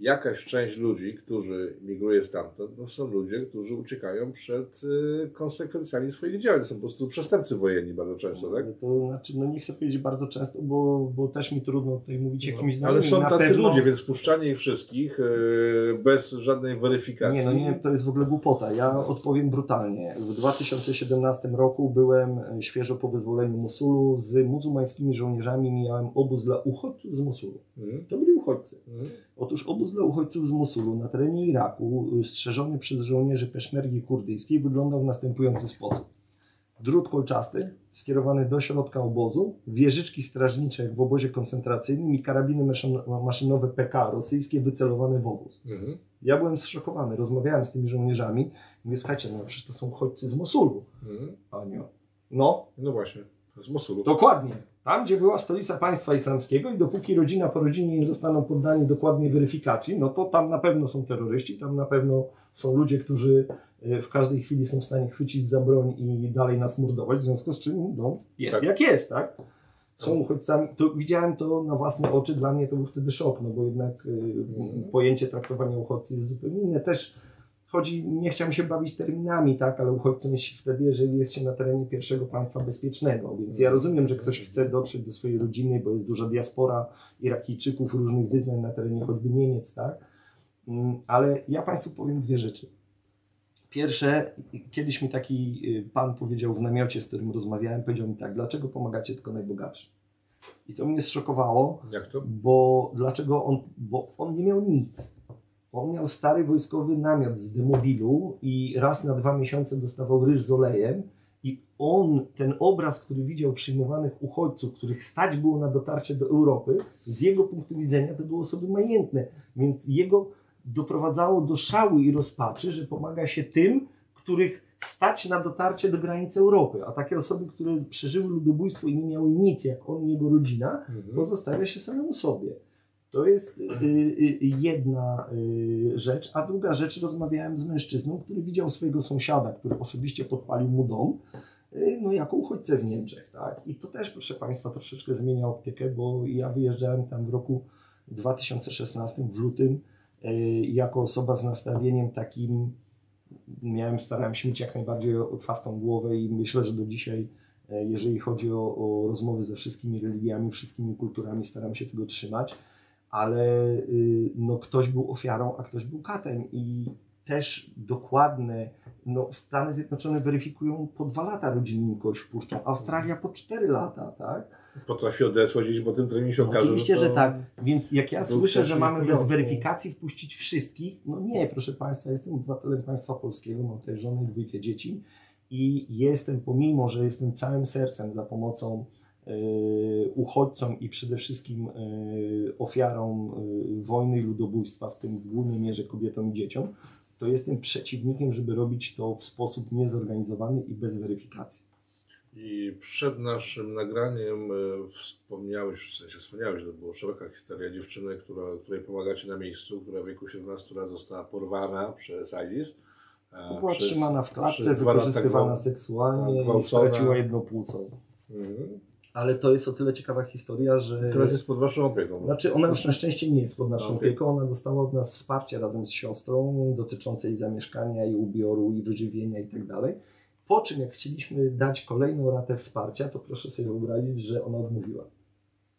Jakaś część ludzi, którzy migruje stamtąd, no są ludzie, którzy uciekają przed e, konsekwencjami swoich działań. To są po prostu przestępcy wojenni bardzo często, tak? Ale To znaczy, no nie chcę powiedzieć bardzo często, bo, bo też mi trudno tutaj mówić jakimiś No, Ale są Na tacy pewno- ludzie, więc wpuszczanie ich wszystkich e, bez żadnej weryfikacji. Nie, no nie, to jest w ogóle głupota. Ja odpowiem brutalnie. W 2017 roku byłem e, świeżo po wyzwoleniu Mosulu z muzułmańskimi żołnierzami. Mijałem obóz dla uchodźców z Mosulu. Mhm. To byli uchodźcy. Mhm. Otóż obóz dla uchodźców z Mosulu na terenie Iraku, y, strzeżony przez żołnierzy peszmergi kurdyjskiej, wyglądał w następujący sposób. Drut kolczasty skierowany do środka obozu, wieżyczki strażnicze jak w obozie koncentracyjnym i karabiny maszyn- maszynowe PK rosyjskie wycelowane w obóz. Mhm. Ja byłem zszokowany, rozmawiałem z tymi żołnierzami. Mówię, słuchajcie, no przecież to są uchodźcy z Mosulu. Mhm. A. No, No właśnie. Z Mosulu. Dokładnie. Tam, gdzie była stolica państwa islamskiego i dopóki rodzina po rodzinie nie zostaną poddani dokładnej weryfikacji, no to tam na pewno są terroryści, tam na pewno są ludzie, którzy e, w każdej chwili są w stanie chwycić za broń i dalej nas mordować, w związku z czym no, jest Tak. jak jest, tak? Są uchodźcami. To widziałem to na własne oczy, dla mnie to był wtedy szok, no bo jednak y, pojęcie traktowania uchodźcy jest zupełnie inne. Też chodzi, nie chciałem się bawić terminami, tak, ale uchodźcą jest się wtedy, jeżeli jest się na terenie pierwszego państwa bezpiecznego. Więc ja rozumiem, że ktoś chce dotrzeć do swojej rodziny, bo jest duża diaspora Irakijczyków różnych wyznań na terenie choćby Niemiec, tak? Mm, Ale ja Państwu powiem dwie rzeczy. Pierwsze, kiedyś mi taki y, pan powiedział w namiocie, z którym rozmawiałem, powiedział mi tak, dlaczego pomagacie tylko najbogatszym? I to mnie zszokowało, Jak to? bo dlaczego on, bo on nie miał nic. On miał stary wojskowy namiot z demobilu i raz na dwa miesiące dostawał ryż z olejem i on, ten obraz, który widział przyjmowanych uchodźców, których stać było na dotarcie do Europy, z jego punktu widzenia to były osoby majętne, więc jego doprowadzało do szału i rozpaczy, że pomaga się tym, których stać na dotarcie do granicy Europy, a takie osoby, które przeżyły ludobójstwo i nie miały nic, jak on i jego rodzina, Mhm. pozostawia się samemu sobie. To jest y, y, jedna y, rzecz. A druga rzecz, rozmawiałem z mężczyzną, który widział swojego sąsiada, który osobiście podpalił mu dom, y, no jako uchodźcę w Niemczech. Tak? I to też, proszę Państwa, troszeczkę zmienia optykę, bo ja wyjeżdżałem tam w roku 2016, w lutym, y, jako osoba z nastawieniem takim, miałem, starałem się mieć jak najbardziej otwartą głowę i myślę, że do dzisiaj jeżeli chodzi o, o rozmowy ze wszystkimi religiami, wszystkimi kulturami, staram się tego trzymać, ale y, no, ktoś był ofiarą, a ktoś był katem i też dokładne, no, Stany Zjednoczone weryfikują po dwa lata rodzinnym kogoś wpuszczą, Australia po cztery lata, tak? Potrafi odesłać po tym terminie się No, okaże, oczywiście, to... że tak. Więc jak ja słyszę, też że mamy bez weryfikacji wpuścić wszystkich, no nie, proszę Państwa, jestem obywatelem państwa polskiego, mam tutaj żonę i dwójkę dzieci i jestem, pomimo, że jestem całym sercem za pomocą uchodźcom i przede wszystkim y, ofiarom y, wojny i ludobójstwa, w tym w głównej mierze kobietom i dzieciom, to jestem przeciwnikiem, żeby robić to w sposób niezorganizowany i bez weryfikacji. I przed naszym nagraniem e, wspomniałeś, w sensie wspomniałeś, to była szeroka historia dziewczyny, która, której pomagacie na miejscu, która w wieku 17 lat została porwana przez ISIS. e, Była przez- trzymana w klatce, wykorzystywana seksualnie tak, i straciła jednopłcą. Mhm. Ale to jest o tyle ciekawa historia, że. Teraz jest pod waszą opieką. Znaczy, ona już na szczęście nie jest pod naszą Okej. opieką. Ona dostała od nas wsparcie razem z siostrą dotyczące jej zamieszkania, i ubioru, i wyżywienia i tak dalej. Po czym, jak chcieliśmy dać kolejną ratę wsparcia, to proszę sobie wyobrazić, że ona odmówiła.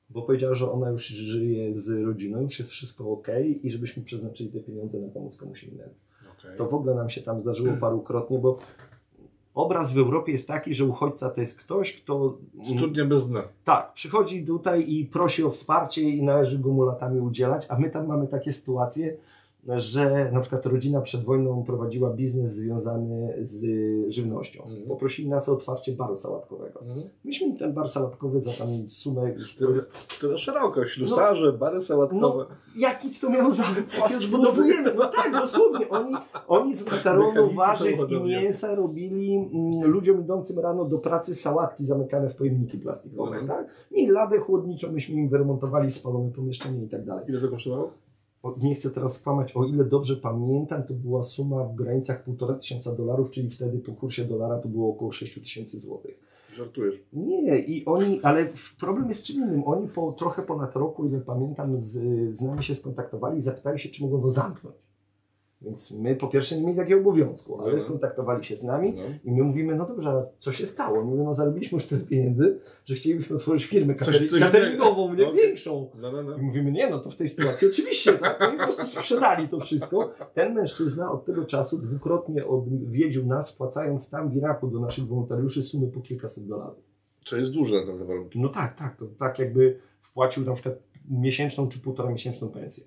Bo powiedziała, że ona już żyje z rodziną, już jest wszystko ok i żebyśmy przeznaczyli te pieniądze na pomoc komuś innemu. Okej. To w ogóle nam się tam zdarzyło parukrotnie, bo obraz w Europie jest taki, że uchodźca to jest ktoś, kto Studnia bez dna. tak, przychodzi tutaj i prosi o wsparcie i należy go mu latami udzielać, a my tam mamy takie sytuacje, że na przykład rodzina przed wojną prowadziła biznes związany z żywnością. Mhm. Poprosili nas o otwarcie baru sałatkowego. Mhm. Myśmy ten bar sałatkowy za tam sumę Tyle, szeroko, ślusarze, bary sałatkowe. no, jaki kto miał zamysł? Jak Fast już foody. budowujemy? No tak, dosłownie. Oni, oni z makaronu, warzyw i mięsa robili mm, ludziom idącym rano do pracy sałatki zamykane w pojemniki plastikowe. Mhm. Tak? I ladę chłodniczą myśmy im wyremontowali, spalone pomieszczenie i tak dalej. Ile to kosztowało? Nie chcę teraz skłamać, o ile dobrze pamiętam, to była suma w granicach 1,5 tysiąca dolarów, czyli wtedy po kursie dolara to było około 6 tysięcy złotych. Żartujesz. Nie, i oni, ale problem jest czym innym. Oni po trochę ponad roku, ile pamiętam, z, z nami się skontaktowali i zapytali się, czy mogą go zamknąć. Więc my po pierwsze nie mieli takiego obowiązku, ale Mhm. skontaktowali się z nami No. i my mówimy, no dobrze, co się stało? Mówią, no zarobiliśmy już tyle pieniędzy, że chcielibyśmy otworzyć firmę coś cateringową, nie No. większą. No, no, no. I mówimy, nie, no to w tej sytuacji oczywiście, tak? Oni po prostu sprzedali to wszystko. Ten mężczyzna od tego czasu dwukrotnie odwiedził nas, wpłacając tam w Iraku do naszych wolontariuszy sumy po kilkaset dolarów. Co jest duże na te warunki. No tak, tak. To tak jakby wpłacił na przykład miesięczną czy półtora miesięczną pensję.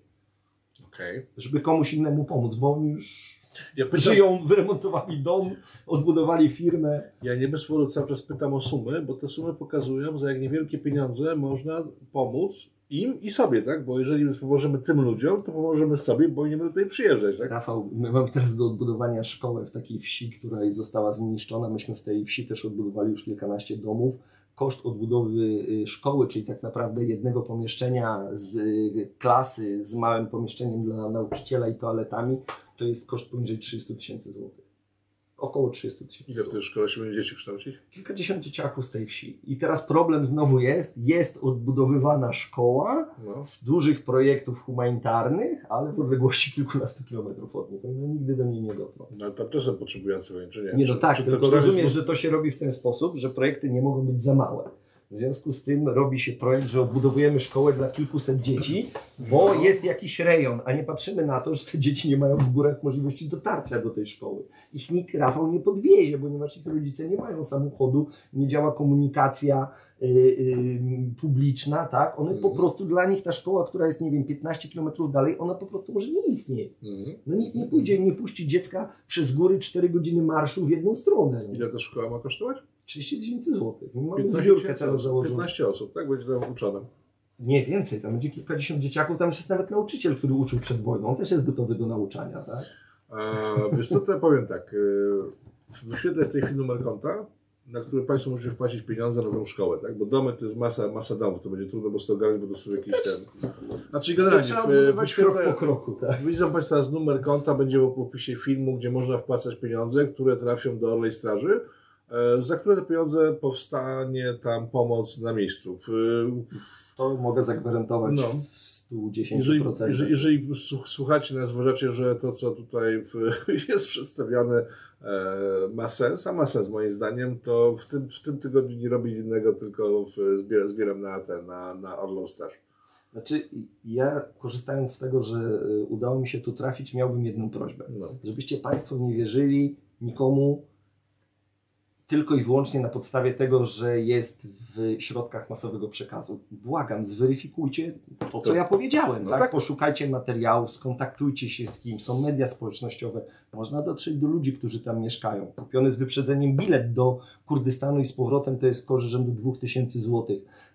Okej. Żeby komuś innemu pomóc, bo oni już Ja, pytam, żyją, wyremontowali dom, odbudowali firmę. ja nie bez powodu cały czas pytam o sumy, bo te sumy pokazują, za jak niewielkie pieniądze można pomóc im i sobie, tak? Bo jeżeli pomożemy tym ludziom, to pomożemy sobie, bo nie będą tutaj przyjeżdżać, tak? Rafał, my mamy teraz do odbudowania szkołę w takiej wsi, która została zniszczona. Myśmy w tej wsi też odbudowali już kilkanaście domów. Koszt odbudowy y, szkoły, czyli tak naprawdę jednego pomieszczenia z y, klasy z małym pomieszczeniem dla nauczyciela i toaletami, to jest koszt poniżej 300 tysięcy złotych. Około 300 tysięcy. Ile w tej szkole się będzie dzieci kształcić? Kilkadziesiąt dzieciaków z tej wsi. I teraz problem znowu jest, jest odbudowywana szkoła No. z dużych projektów humanitarnych, ale w odległości kilkunastu kilometrów od nich. One nigdy do mnie nie dotrą. No tam też są potrzebujący czy nie? Nie, no tak, czy tylko tam jest- rozumiesz, że to się robi w ten sposób, że projekty nie mogą być za małe. W związku z tym robi się projekt, że odbudowujemy szkołę dla kilkuset dzieci, bo jest jakiś rejon, a nie patrzymy na to, że te dzieci nie mają w górach możliwości dotarcia do tej szkoły. Ich nikt Rafał nie podwiezie, ponieważ ich rodzice nie mają samochodu, nie działa komunikacja y, y, publiczna, tak? One po Mhm. prostu dla nich ta szkoła, która jest, nie wiem, 15 km dalej, ona po prostu może nie istnieje. Mhm. No nikt nie pójdzie, nie puści dziecka przez góry 4 godziny marszu w jedną stronę. Ile ta szkoła ma kosztować? 30 tysięcy złotych. Mamy 15 zbiórkę teraz osób, założoną. 15 osób, tak? Będzie tam uczone. Nie więcej, tam będzie kilkadziesiąt dzieciaków, tam już jest nawet nauczyciel, który uczył przed wojną. On też jest gotowy do nauczania, tak? A, wiesz co, to ja powiem tak. Wyświetlę w tej chwili numer konta, na który Państwo musicie wpłacić pieniądze na tą szkołę, tak? Bo domy to jest masa, masa domów, to będzie trudno, bo z ogarnąć, bo to są jakieś ten... Znaczy generalnie, Trzeba w, budować krok po wyświetlę, kroku, tak? widzą Państwo teraz numer konta, będzie w opisie filmu, gdzie można wpłacać pieniądze, które trafią do Orlej Straży, e, za które te pieniądze powstanie tam pomoc na miejscu. W, To mogę zagwarantować No. w 110%. Jeżeli, jeżeli, jeżeli słuch- słuchacie nas, uważacie, że to, co tutaj w, jest przedstawiane, e, ma sens, a ma sens moim zdaniem, to w tym, w tym tygodniu nie robię innego, tylko w, zbieram, zbieram na, ten, na, na Orlą Straż. Znaczy, ja korzystając z tego, że y, udało mi się tu trafić, miałbym jedną prośbę. No. Żebyście Państwo nie wierzyli nikomu tylko i wyłącznie na podstawie tego, że jest w środkach masowego przekazu. Błagam, zweryfikujcie to, co To- ja powiedziałem. no tak? tak. Poszukajcie materiałów, skontaktujcie się z kimś. Są media społecznościowe. Można dotrzeć do ludzi, którzy tam mieszkają. Kupiony z wyprzedzeniem bilet do Kurdystanu i z powrotem to jest koszt rzędu 2000 zł.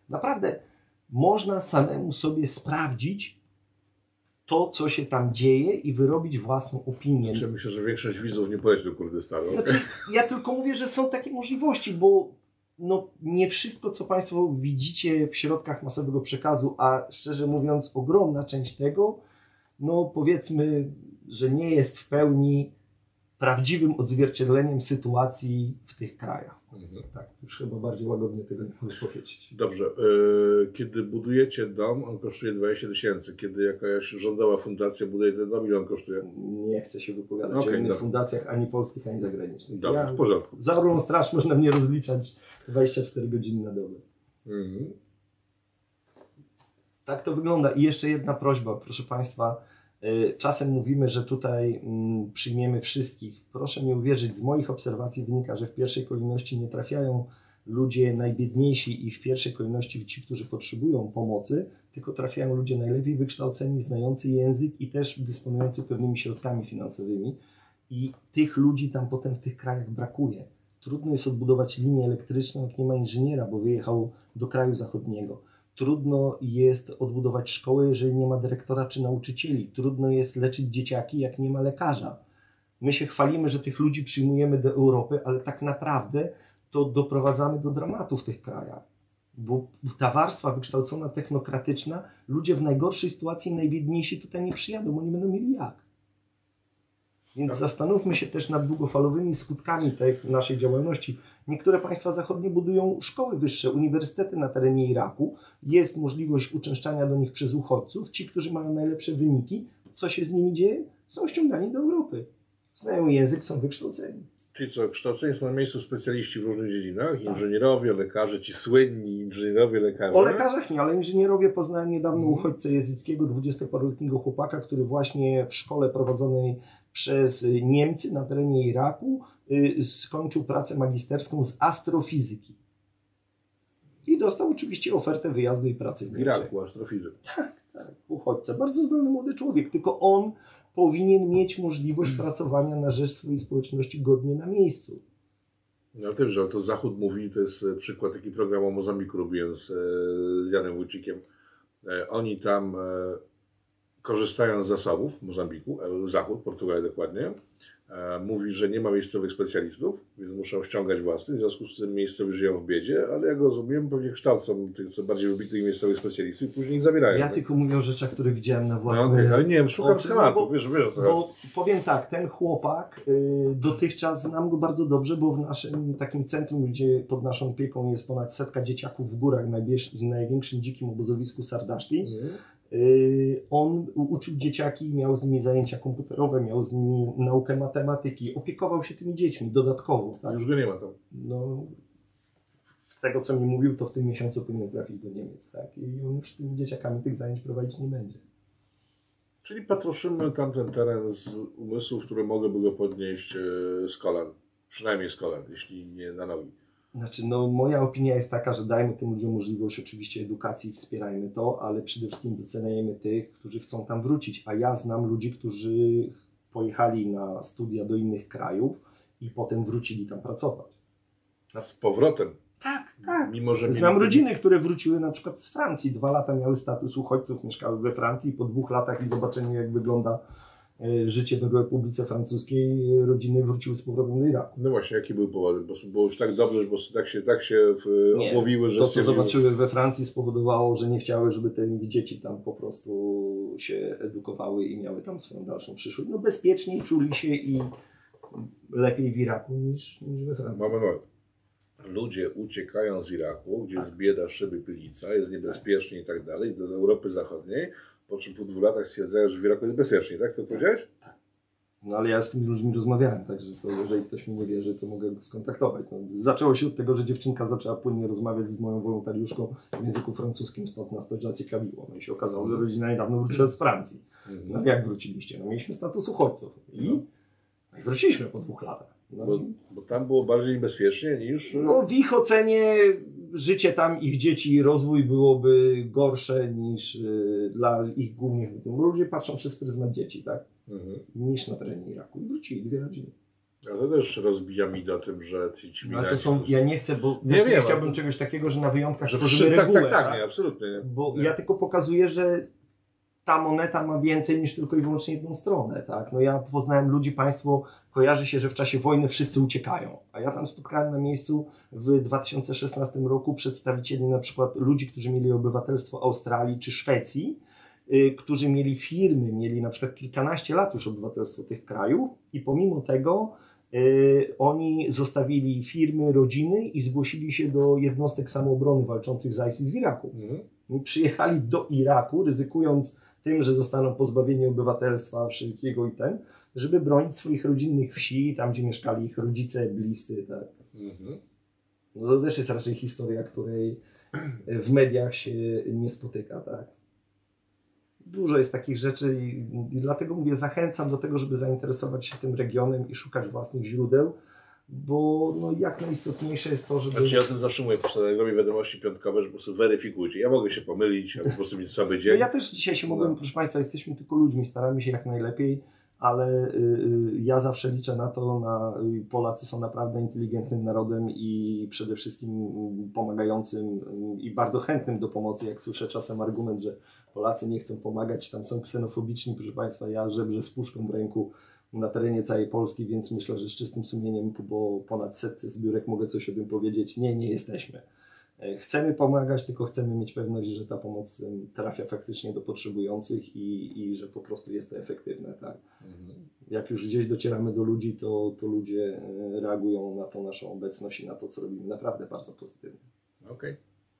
Naprawdę można samemu sobie sprawdzić to, co się tam dzieje i wyrobić własną opinię. Znaczy, myślę, że większość widzów nie pojedzie do Kurdystanu. Znaczy, ja tylko mówię, że są takie możliwości, bo no, nie wszystko, co Państwo widzicie w środkach masowego przekazu, a szczerze mówiąc, ogromna część tego, no powiedzmy, że nie jest w pełni prawdziwym odzwierciedleniem sytuacji w tych krajach. Mhm. Tak, już chyba bardziej łagodnie tego nie mogę powiedzieć. Dobrze, e, kiedy budujecie dom, on kosztuje 20 tysięcy. Kiedy jakaś rządowa fundacja buduje ten dom, ile on kosztuje? Nie chcę się wypowiadać Okej, o innych dobra. fundacjach, ani polskich, ani zagranicznych. Dobrze, Ja w porządku. za Orlą Straż można mnie rozliczać 24 godziny na dobę. Mhm. Tak to wygląda. I jeszcze jedna prośba, proszę Państwa. Y, Czasem mówimy, że tutaj mm, przyjmiemy wszystkich. Proszę mi uwierzyć, z moich obserwacji wynika, że w pierwszej kolejności nie trafiają ludzie najbiedniejsi i w pierwszej kolejności ci, którzy potrzebują pomocy, tylko trafiają ludzie najlepiej wykształceni, znający język i też dysponujący pewnymi środkami finansowymi. I tych ludzi tam potem w tych krajach brakuje. Trudno jest odbudować linię elektryczną, jak nie ma inżyniera, bo wyjechał do kraju zachodniego. Trudno jest odbudować szkołę, jeżeli nie ma dyrektora czy nauczycieli. Trudno jest leczyć dzieciaki, jak nie ma lekarza. My się chwalimy, że tych ludzi przyjmujemy do Europy, ale tak naprawdę to doprowadzamy do dramatu w tych krajach. Bo ta warstwa wykształcona, technokratyczna, ludzie w najgorszej sytuacji, najbiedniejsi tutaj nie przyjadą, bo nie będą mieli jak. Więc zastanówmy się też nad długofalowymi skutkami tej naszej działalności. Niektóre państwa zachodnie budują szkoły wyższe, uniwersytety na terenie Iraku. Jest możliwość uczęszczania do nich przez uchodźców. Ci, którzy mają najlepsze wyniki, co się z nimi dzieje? Są ściągani do Europy. Znają język, są wykształceni. Czyli co, kształceni są na miejscu specjaliści w różnych dziedzinach, inżynierowie, lekarze, ci słynni inżynierowie, lekarze. O lekarzach nie, ale inżynierowie poznałem niedawno uchodźcę jezyckiego, dwudziestoparoletniego chłopaka, który właśnie w szkole prowadzonej przez Niemcy na terenie Iraku y, skończył pracę magisterską z astrofizyki. I dostał oczywiście ofertę wyjazdu i pracy w Niemczech. Iraku, astrofizyk. Tak, uchodźca. Bardzo zdolny młody człowiek, tylko on powinien mieć możliwość pracowania na rzecz swojej społeczności godnie na miejscu. No też, ale to Zachód mówi, to jest e, przykład, taki program o Mozambiku robiłem z, e, z Janem Wójcikiem. E, Oni tam korzystając z zasobów Mozambiku, e, Zachód, Portugalii dokładnie, e, mówi, że nie ma miejscowych specjalistów, więc muszą ściągać własnych, w związku z tym miejscowi żyją w biedzie, ale jak rozumiem, pewnie kształcą tych co bardziej wybitnych miejscowych specjalistów i później ich zabierają. Ja tak? tylko mówię o rzeczach, które widziałem na no, własne okay. Ale nie wiem, szukam schematu, bo- wiesz, wiesz co. Bo powiem tak, ten chłopak, y, dotychczas znam go bardzo dobrze, bo w naszym takim centrum, gdzie pod naszą opieką jest ponad setka dzieciaków w górach, w największym dzikim obozowisku Sardaszti, Mhm. Y, on uczył dzieciaki, miał z nimi zajęcia komputerowe, miał z nimi naukę matematyki, opiekował się tymi dziećmi dodatkowo. Tak? Już go nie ma tam. No, z tego co mi mówił, to w tym miesiącu powinien trafić do Niemiec. Tak? I on już z tymi dzieciakami tych zajęć prowadzić nie będzie. Czyli patroszymy tamten teren z umysłów, które mogłyby go podnieść e, z kolan. Przynajmniej z kolan, jeśli nie na nogi. Znaczy, no, moja opinia jest taka, że dajmy tym ludziom możliwość oczywiście edukacji, wspierajmy to, ale przede wszystkim doceniajmy tych, którzy chcą tam wrócić. A ja znam ludzi, którzy pojechali na studia do innych krajów i potem wrócili tam pracować. Z powrotem. Tak, tak. Mimo, że Znam mieli- rodziny, które wróciły na przykład z Francji. Dwa lata miały status uchodźców, mieszkały we Francji. Po dwóch latach i zobaczeniu, jak wygląda życie w Republice Francuskiej, e, rodziny wróciły z powrotem do Iraku. No właśnie, jakie były powody? Bo było już tak dobrze, prostu tak się, tak się w, Nie. obłowiły, że To, co zobaczyły we Francji, spowodowało, że nie chciały, żeby te ich dzieci tam po prostu się edukowały i miały tam swoją dalszą przyszłość. No bezpieczniej czuli się i lepiej w Iraku niż, niż we Francji. Moment, moment. Ludzie uciekają z Iraku, gdzie Tak. jest bieda, szyby, pylica, jest niebezpiecznie i tak dalej, do Europy Zachodniej, po czym po dwóch latach stwierdzają, że w Iraku jest bezpiecznie, tak? To powiedziałeś? No ale ja z tymi ludźmi rozmawiałem, także to, jeżeli ktoś mi nie wierzy, to mogę go skontaktować. No, zaczęło się od tego, że dziewczynka zaczęła płynnie rozmawiać z moją wolontariuszką w języku francuskim, stąd nas to zaciekawiło. No i się okazało, że rodzina niedawno wróciła z Francji. No Mhm. jak wróciliście? No mieliśmy status uchodźców. I, no i wróciliśmy po dwóch latach. No, Bo, bo tam było bardziej niebezpiecznie niż... no w ich ocenie życie tam, ich dzieci i rozwój byłoby gorsze niż y, dla ich głównie, bo ludzie patrzą przez pryzmat dzieci, tak? Mhm. Niż na terenie Iraku. I wrócili dwie rodziny. A to też rozbija mi do tym, że ci No, ale to są, ja nie chcę, bo Nie wiem, chciałbym to- czegoś takiego, że na wyjątkach że tworzymy tak, regułę, tak, tak, nie, absolutnie. Nie. Bo Nie. ja tylko pokazuję, że ta moneta ma więcej niż tylko i wyłącznie jedną stronę, tak? No ja poznałem ludzi, państwo kojarzy się, że w czasie wojny wszyscy uciekają, a ja tam spotkałem na miejscu w 2016 roku przedstawicieli na przykład ludzi, którzy mieli obywatelstwo Australii czy Szwecji, y, którzy mieli firmy, mieli na przykład kilkanaście lat już obywatelstwo tych krajów i pomimo tego y, oni zostawili firmy, rodziny i zgłosili się do jednostek samoobrony walczących z ISIS w Iraku. Mhm. Przyjechali do Iraku, ryzykując tym, że zostaną pozbawieni obywatelstwa wszelkiego i ten, żeby bronić swoich rodzinnych wsi, tam gdzie mieszkali ich rodzice, bliscy. Tak. Mhm. No to też jest raczej historia, której w mediach się nie spotyka. Tak. Dużo jest takich rzeczy i, i dlatego mówię, zachęcam do tego, żeby zainteresować się tym regionem i szukać własnych źródeł, bo no, jak najistotniejsze jest to, żeby... Znaczy ja o tym zawsze mówię, robię wiadomości piątkowe, że po prostu weryfikujcie. Ja mogę się pomylić, albo po prostu mieć słaby No dzień. ja też dzisiaj się mogłem, No. proszę Państwa, jesteśmy tylko ludźmi, staramy się jak najlepiej, ale y, y, ja zawsze liczę na to, na, y, Polacy są naprawdę inteligentnym narodem i przede wszystkim pomagającym y, i bardzo chętnym do pomocy. Jak słyszę czasem argument, że Polacy nie chcą pomagać, tam są ksenofobiczni, proszę Państwa, ja żebrze z puszką w ręku na terenie całej Polski, więc myślę, że z czystym sumieniem, po ponad setce zbiórek mogę coś o tym powiedzieć. Nie, nie jesteśmy. E, Chcemy pomagać, tylko chcemy mieć pewność, że ta pomoc trafia faktycznie do potrzebujących i, i że po prostu jest to efektywne. Tak? Mhm. Jak już gdzieś docieramy do ludzi, to, to ludzie e, reagują na tą naszą obecność i na to, co robimy naprawdę bardzo pozytywnie. Okej.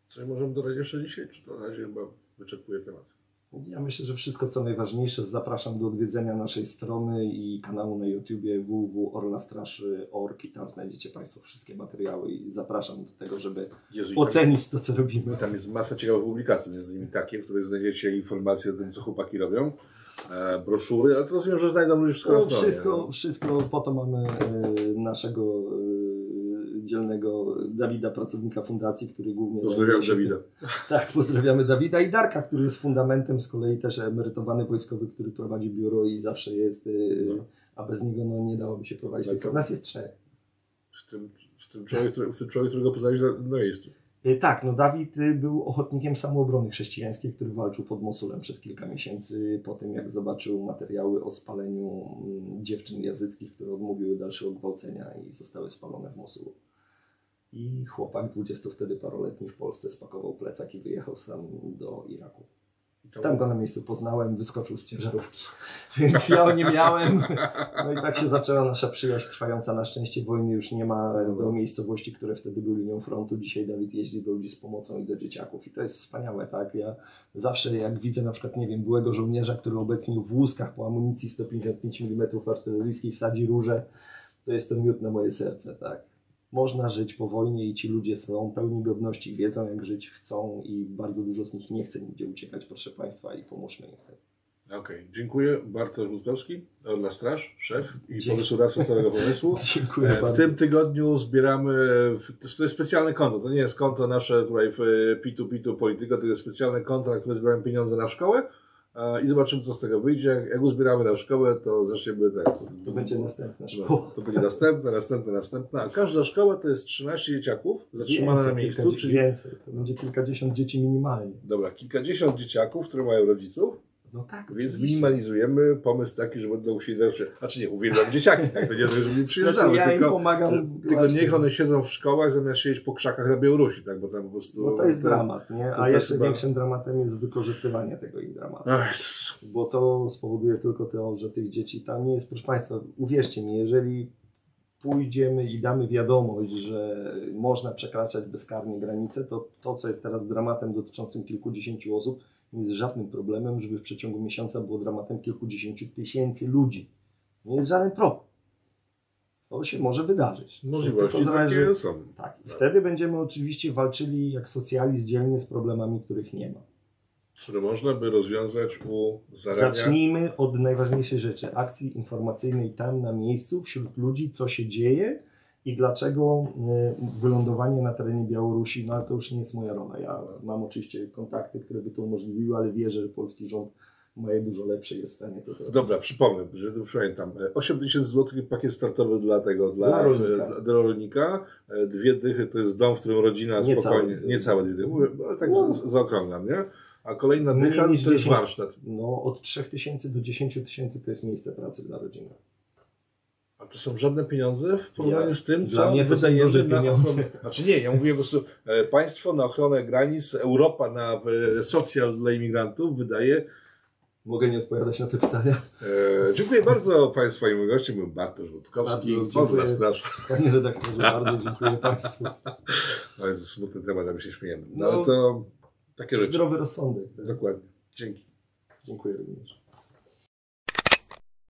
Coś możemy dodać jeszcze dzisiaj, czy to na razie chyba wyczerpuje temat? Ja myślę, że wszystko co najważniejsze zapraszam do odwiedzenia naszej strony i kanału na YouTubie www.orlastraszy.org i tam znajdziecie Państwo wszystkie materiały i zapraszam do tego, żeby Jezu, ocenić to, co robimy. tam jest masa ciekawych publikacji, między innymi takie, w których znajdziecie informacje o tym, co chłopaki robią, e, broszury, ale to rozumiem, że znajdą ludzie wszystko No, na stronie. wszystko, wszystko po to mamy e, naszego dzielnego Dawida, pracownika fundacji, który głównie. Pozdrawiam Dawida. Tak, pozdrawiamy Dawida i Darka, który jest fundamentem, z kolei też emerytowany wojskowy, który prowadzi biuro i zawsze jest, e, No. a bez niego no, nie dałoby się prowadzić. No to- nas jest trzech. W tym, w tym, człowiek, który, w tym człowiek, którego poznałeś na, na miejscu. Y, Tak, no Dawid y, był ochotnikiem samoobrony chrześcijańskiej, który walczył pod Mosulem przez kilka miesięcy po tym, jak zobaczył materiały o spaleniu mm, dziewczyn jazyckich, które odmówiły dalszego gwałcenia i zostały spalone w Mosulu. I chłopak, 20 wtedy paroletni w Polsce, spakował plecak i wyjechał sam do Iraku. Tam go na miejscu poznałem, wyskoczył z ciężarówki, więc ja nie miałem. No i tak się zaczęła nasza przyjaźń trwająca. Na szczęście wojny już nie ma do miejscowości, które wtedy były linią frontu. Dzisiaj Dawid jeździ do ludzi z pomocą i do dzieciaków i to jest wspaniałe, tak? Ja zawsze jak widzę na przykład, nie wiem, byłego żołnierza, który obecnie w łuskach po amunicji 155 mm artyleryjskiej sadzi róże, to jest to miód na moje serce, tak? Można żyć po wojnie i ci ludzie są pełni godności, wiedzą jak żyć, chcą i bardzo dużo z nich nie chce nigdzie uciekać, proszę Państwa, i pomóżmy im w tym. Okej, dziękuję. Bartosz Rutkowski, Orla Straż, szef i Dzięki. pomysłodawca całego pomysłu. Dziękuję E, W bardzo. tym tygodniu zbieramy, to jest- specjalne konto, to nie jest konto nasze tutaj w e, Pitu Pitu Polityko, to jest specjalne konto, na które zbieramy pieniądze na szkołę i zobaczymy co z tego wyjdzie. Jak- uzbieramy na szkołę, to zaczniemy tak. To będzie następna No, szkoła. to będzie następna, następna, następna. A każda szkoła to jest 13 dzieciaków zatrzymane na miejscu, kilka- czyli Więcej, to będzie kilkadziesiąt dzieci minimalnie. dobra, kilkadziesiąt dzieciaków, które mają rodziców, No tak, więc oczywiście. minimalizujemy pomysł taki, że będą zawsze, znaczy nie, uwielbiam dzieciaki, tak, to nie żeby nie przyjeżdżały, Znaczy, ja im tylko, pomagam. tylko niech one siedzą w szkołach zamiast siedzieć po krzakach na Białorusi, tak, bo tam po prostu... No to jest dramat, nie? A jeszcze chyba- większym dramatem jest wykorzystywanie tego ich dramatu. Bo to spowoduje tylko to, że tych dzieci tam nie jest. Proszę Państwa, uwierzcie mi, jeżeli pójdziemy i damy wiadomość, że można przekraczać bezkarnie granice, to to, co jest teraz dramatem dotyczącym kilkudziesięciu osób, nie jest żadnym problemem, żeby w przeciągu miesiąca było dramatem kilkudziesięciu tysięcy ludzi. Nie jest żaden problem. To się może wydarzyć. Możliwości Tylko zależy- takie są. Tak. I wtedy będziemy oczywiście walczyli jak socjalizm dzielnie z problemami, których nie ma. Które można by rozwiązać u zarania... Zacznijmy od najważniejszej rzeczy, akcji informacyjnej tam na miejscu, wśród ludzi, co się dzieje i dlaczego y, wylądowanie na terenie Białorusi, no to już nie jest moja rola. Ja mam oczywiście kontakty, które by to umożliwiły, ale wierzę, że polski rząd ma je dużo lepsze jest w stanie to zrobić. Dobra, przypomnę, że to pamiętam. 8 tysięcy złotych pakiet startowy dla tego, dla, Dla rolnika. dla, dla rolnika. Dwie dychy to jest dom, w którym rodzina Nie spokojnie, całe. nie całe dwie dychy, ale tak No. zaokrąglam, nie? A kolejna dycha to jest 10. warsztat. No, od 3000 do 10 tysięcy to jest miejsce pracy dla rodziny. To są żadne pieniądze w porównaniu Ja- z tym, co mnie wydajemy duże na pieniądze. ochronę. Znaczy nie, ja mówię po prostu, e, państwo na ochronę granic, Europa na e, socjal dla imigrantów wydaje. Mogę nie odpowiadać na te pytania? E, dziękuję bardzo Państwu i moim gościem był Bartosz Wódkowski, Bardzo Straż. Panie redaktorze, bardzo dziękuję Państwu. To jest smutny temat, a my się śmiejemy. No, No. ale to takie rzeczy. Zdrowy rozsądek. Dokładnie. Dzięki. Dziękuję również.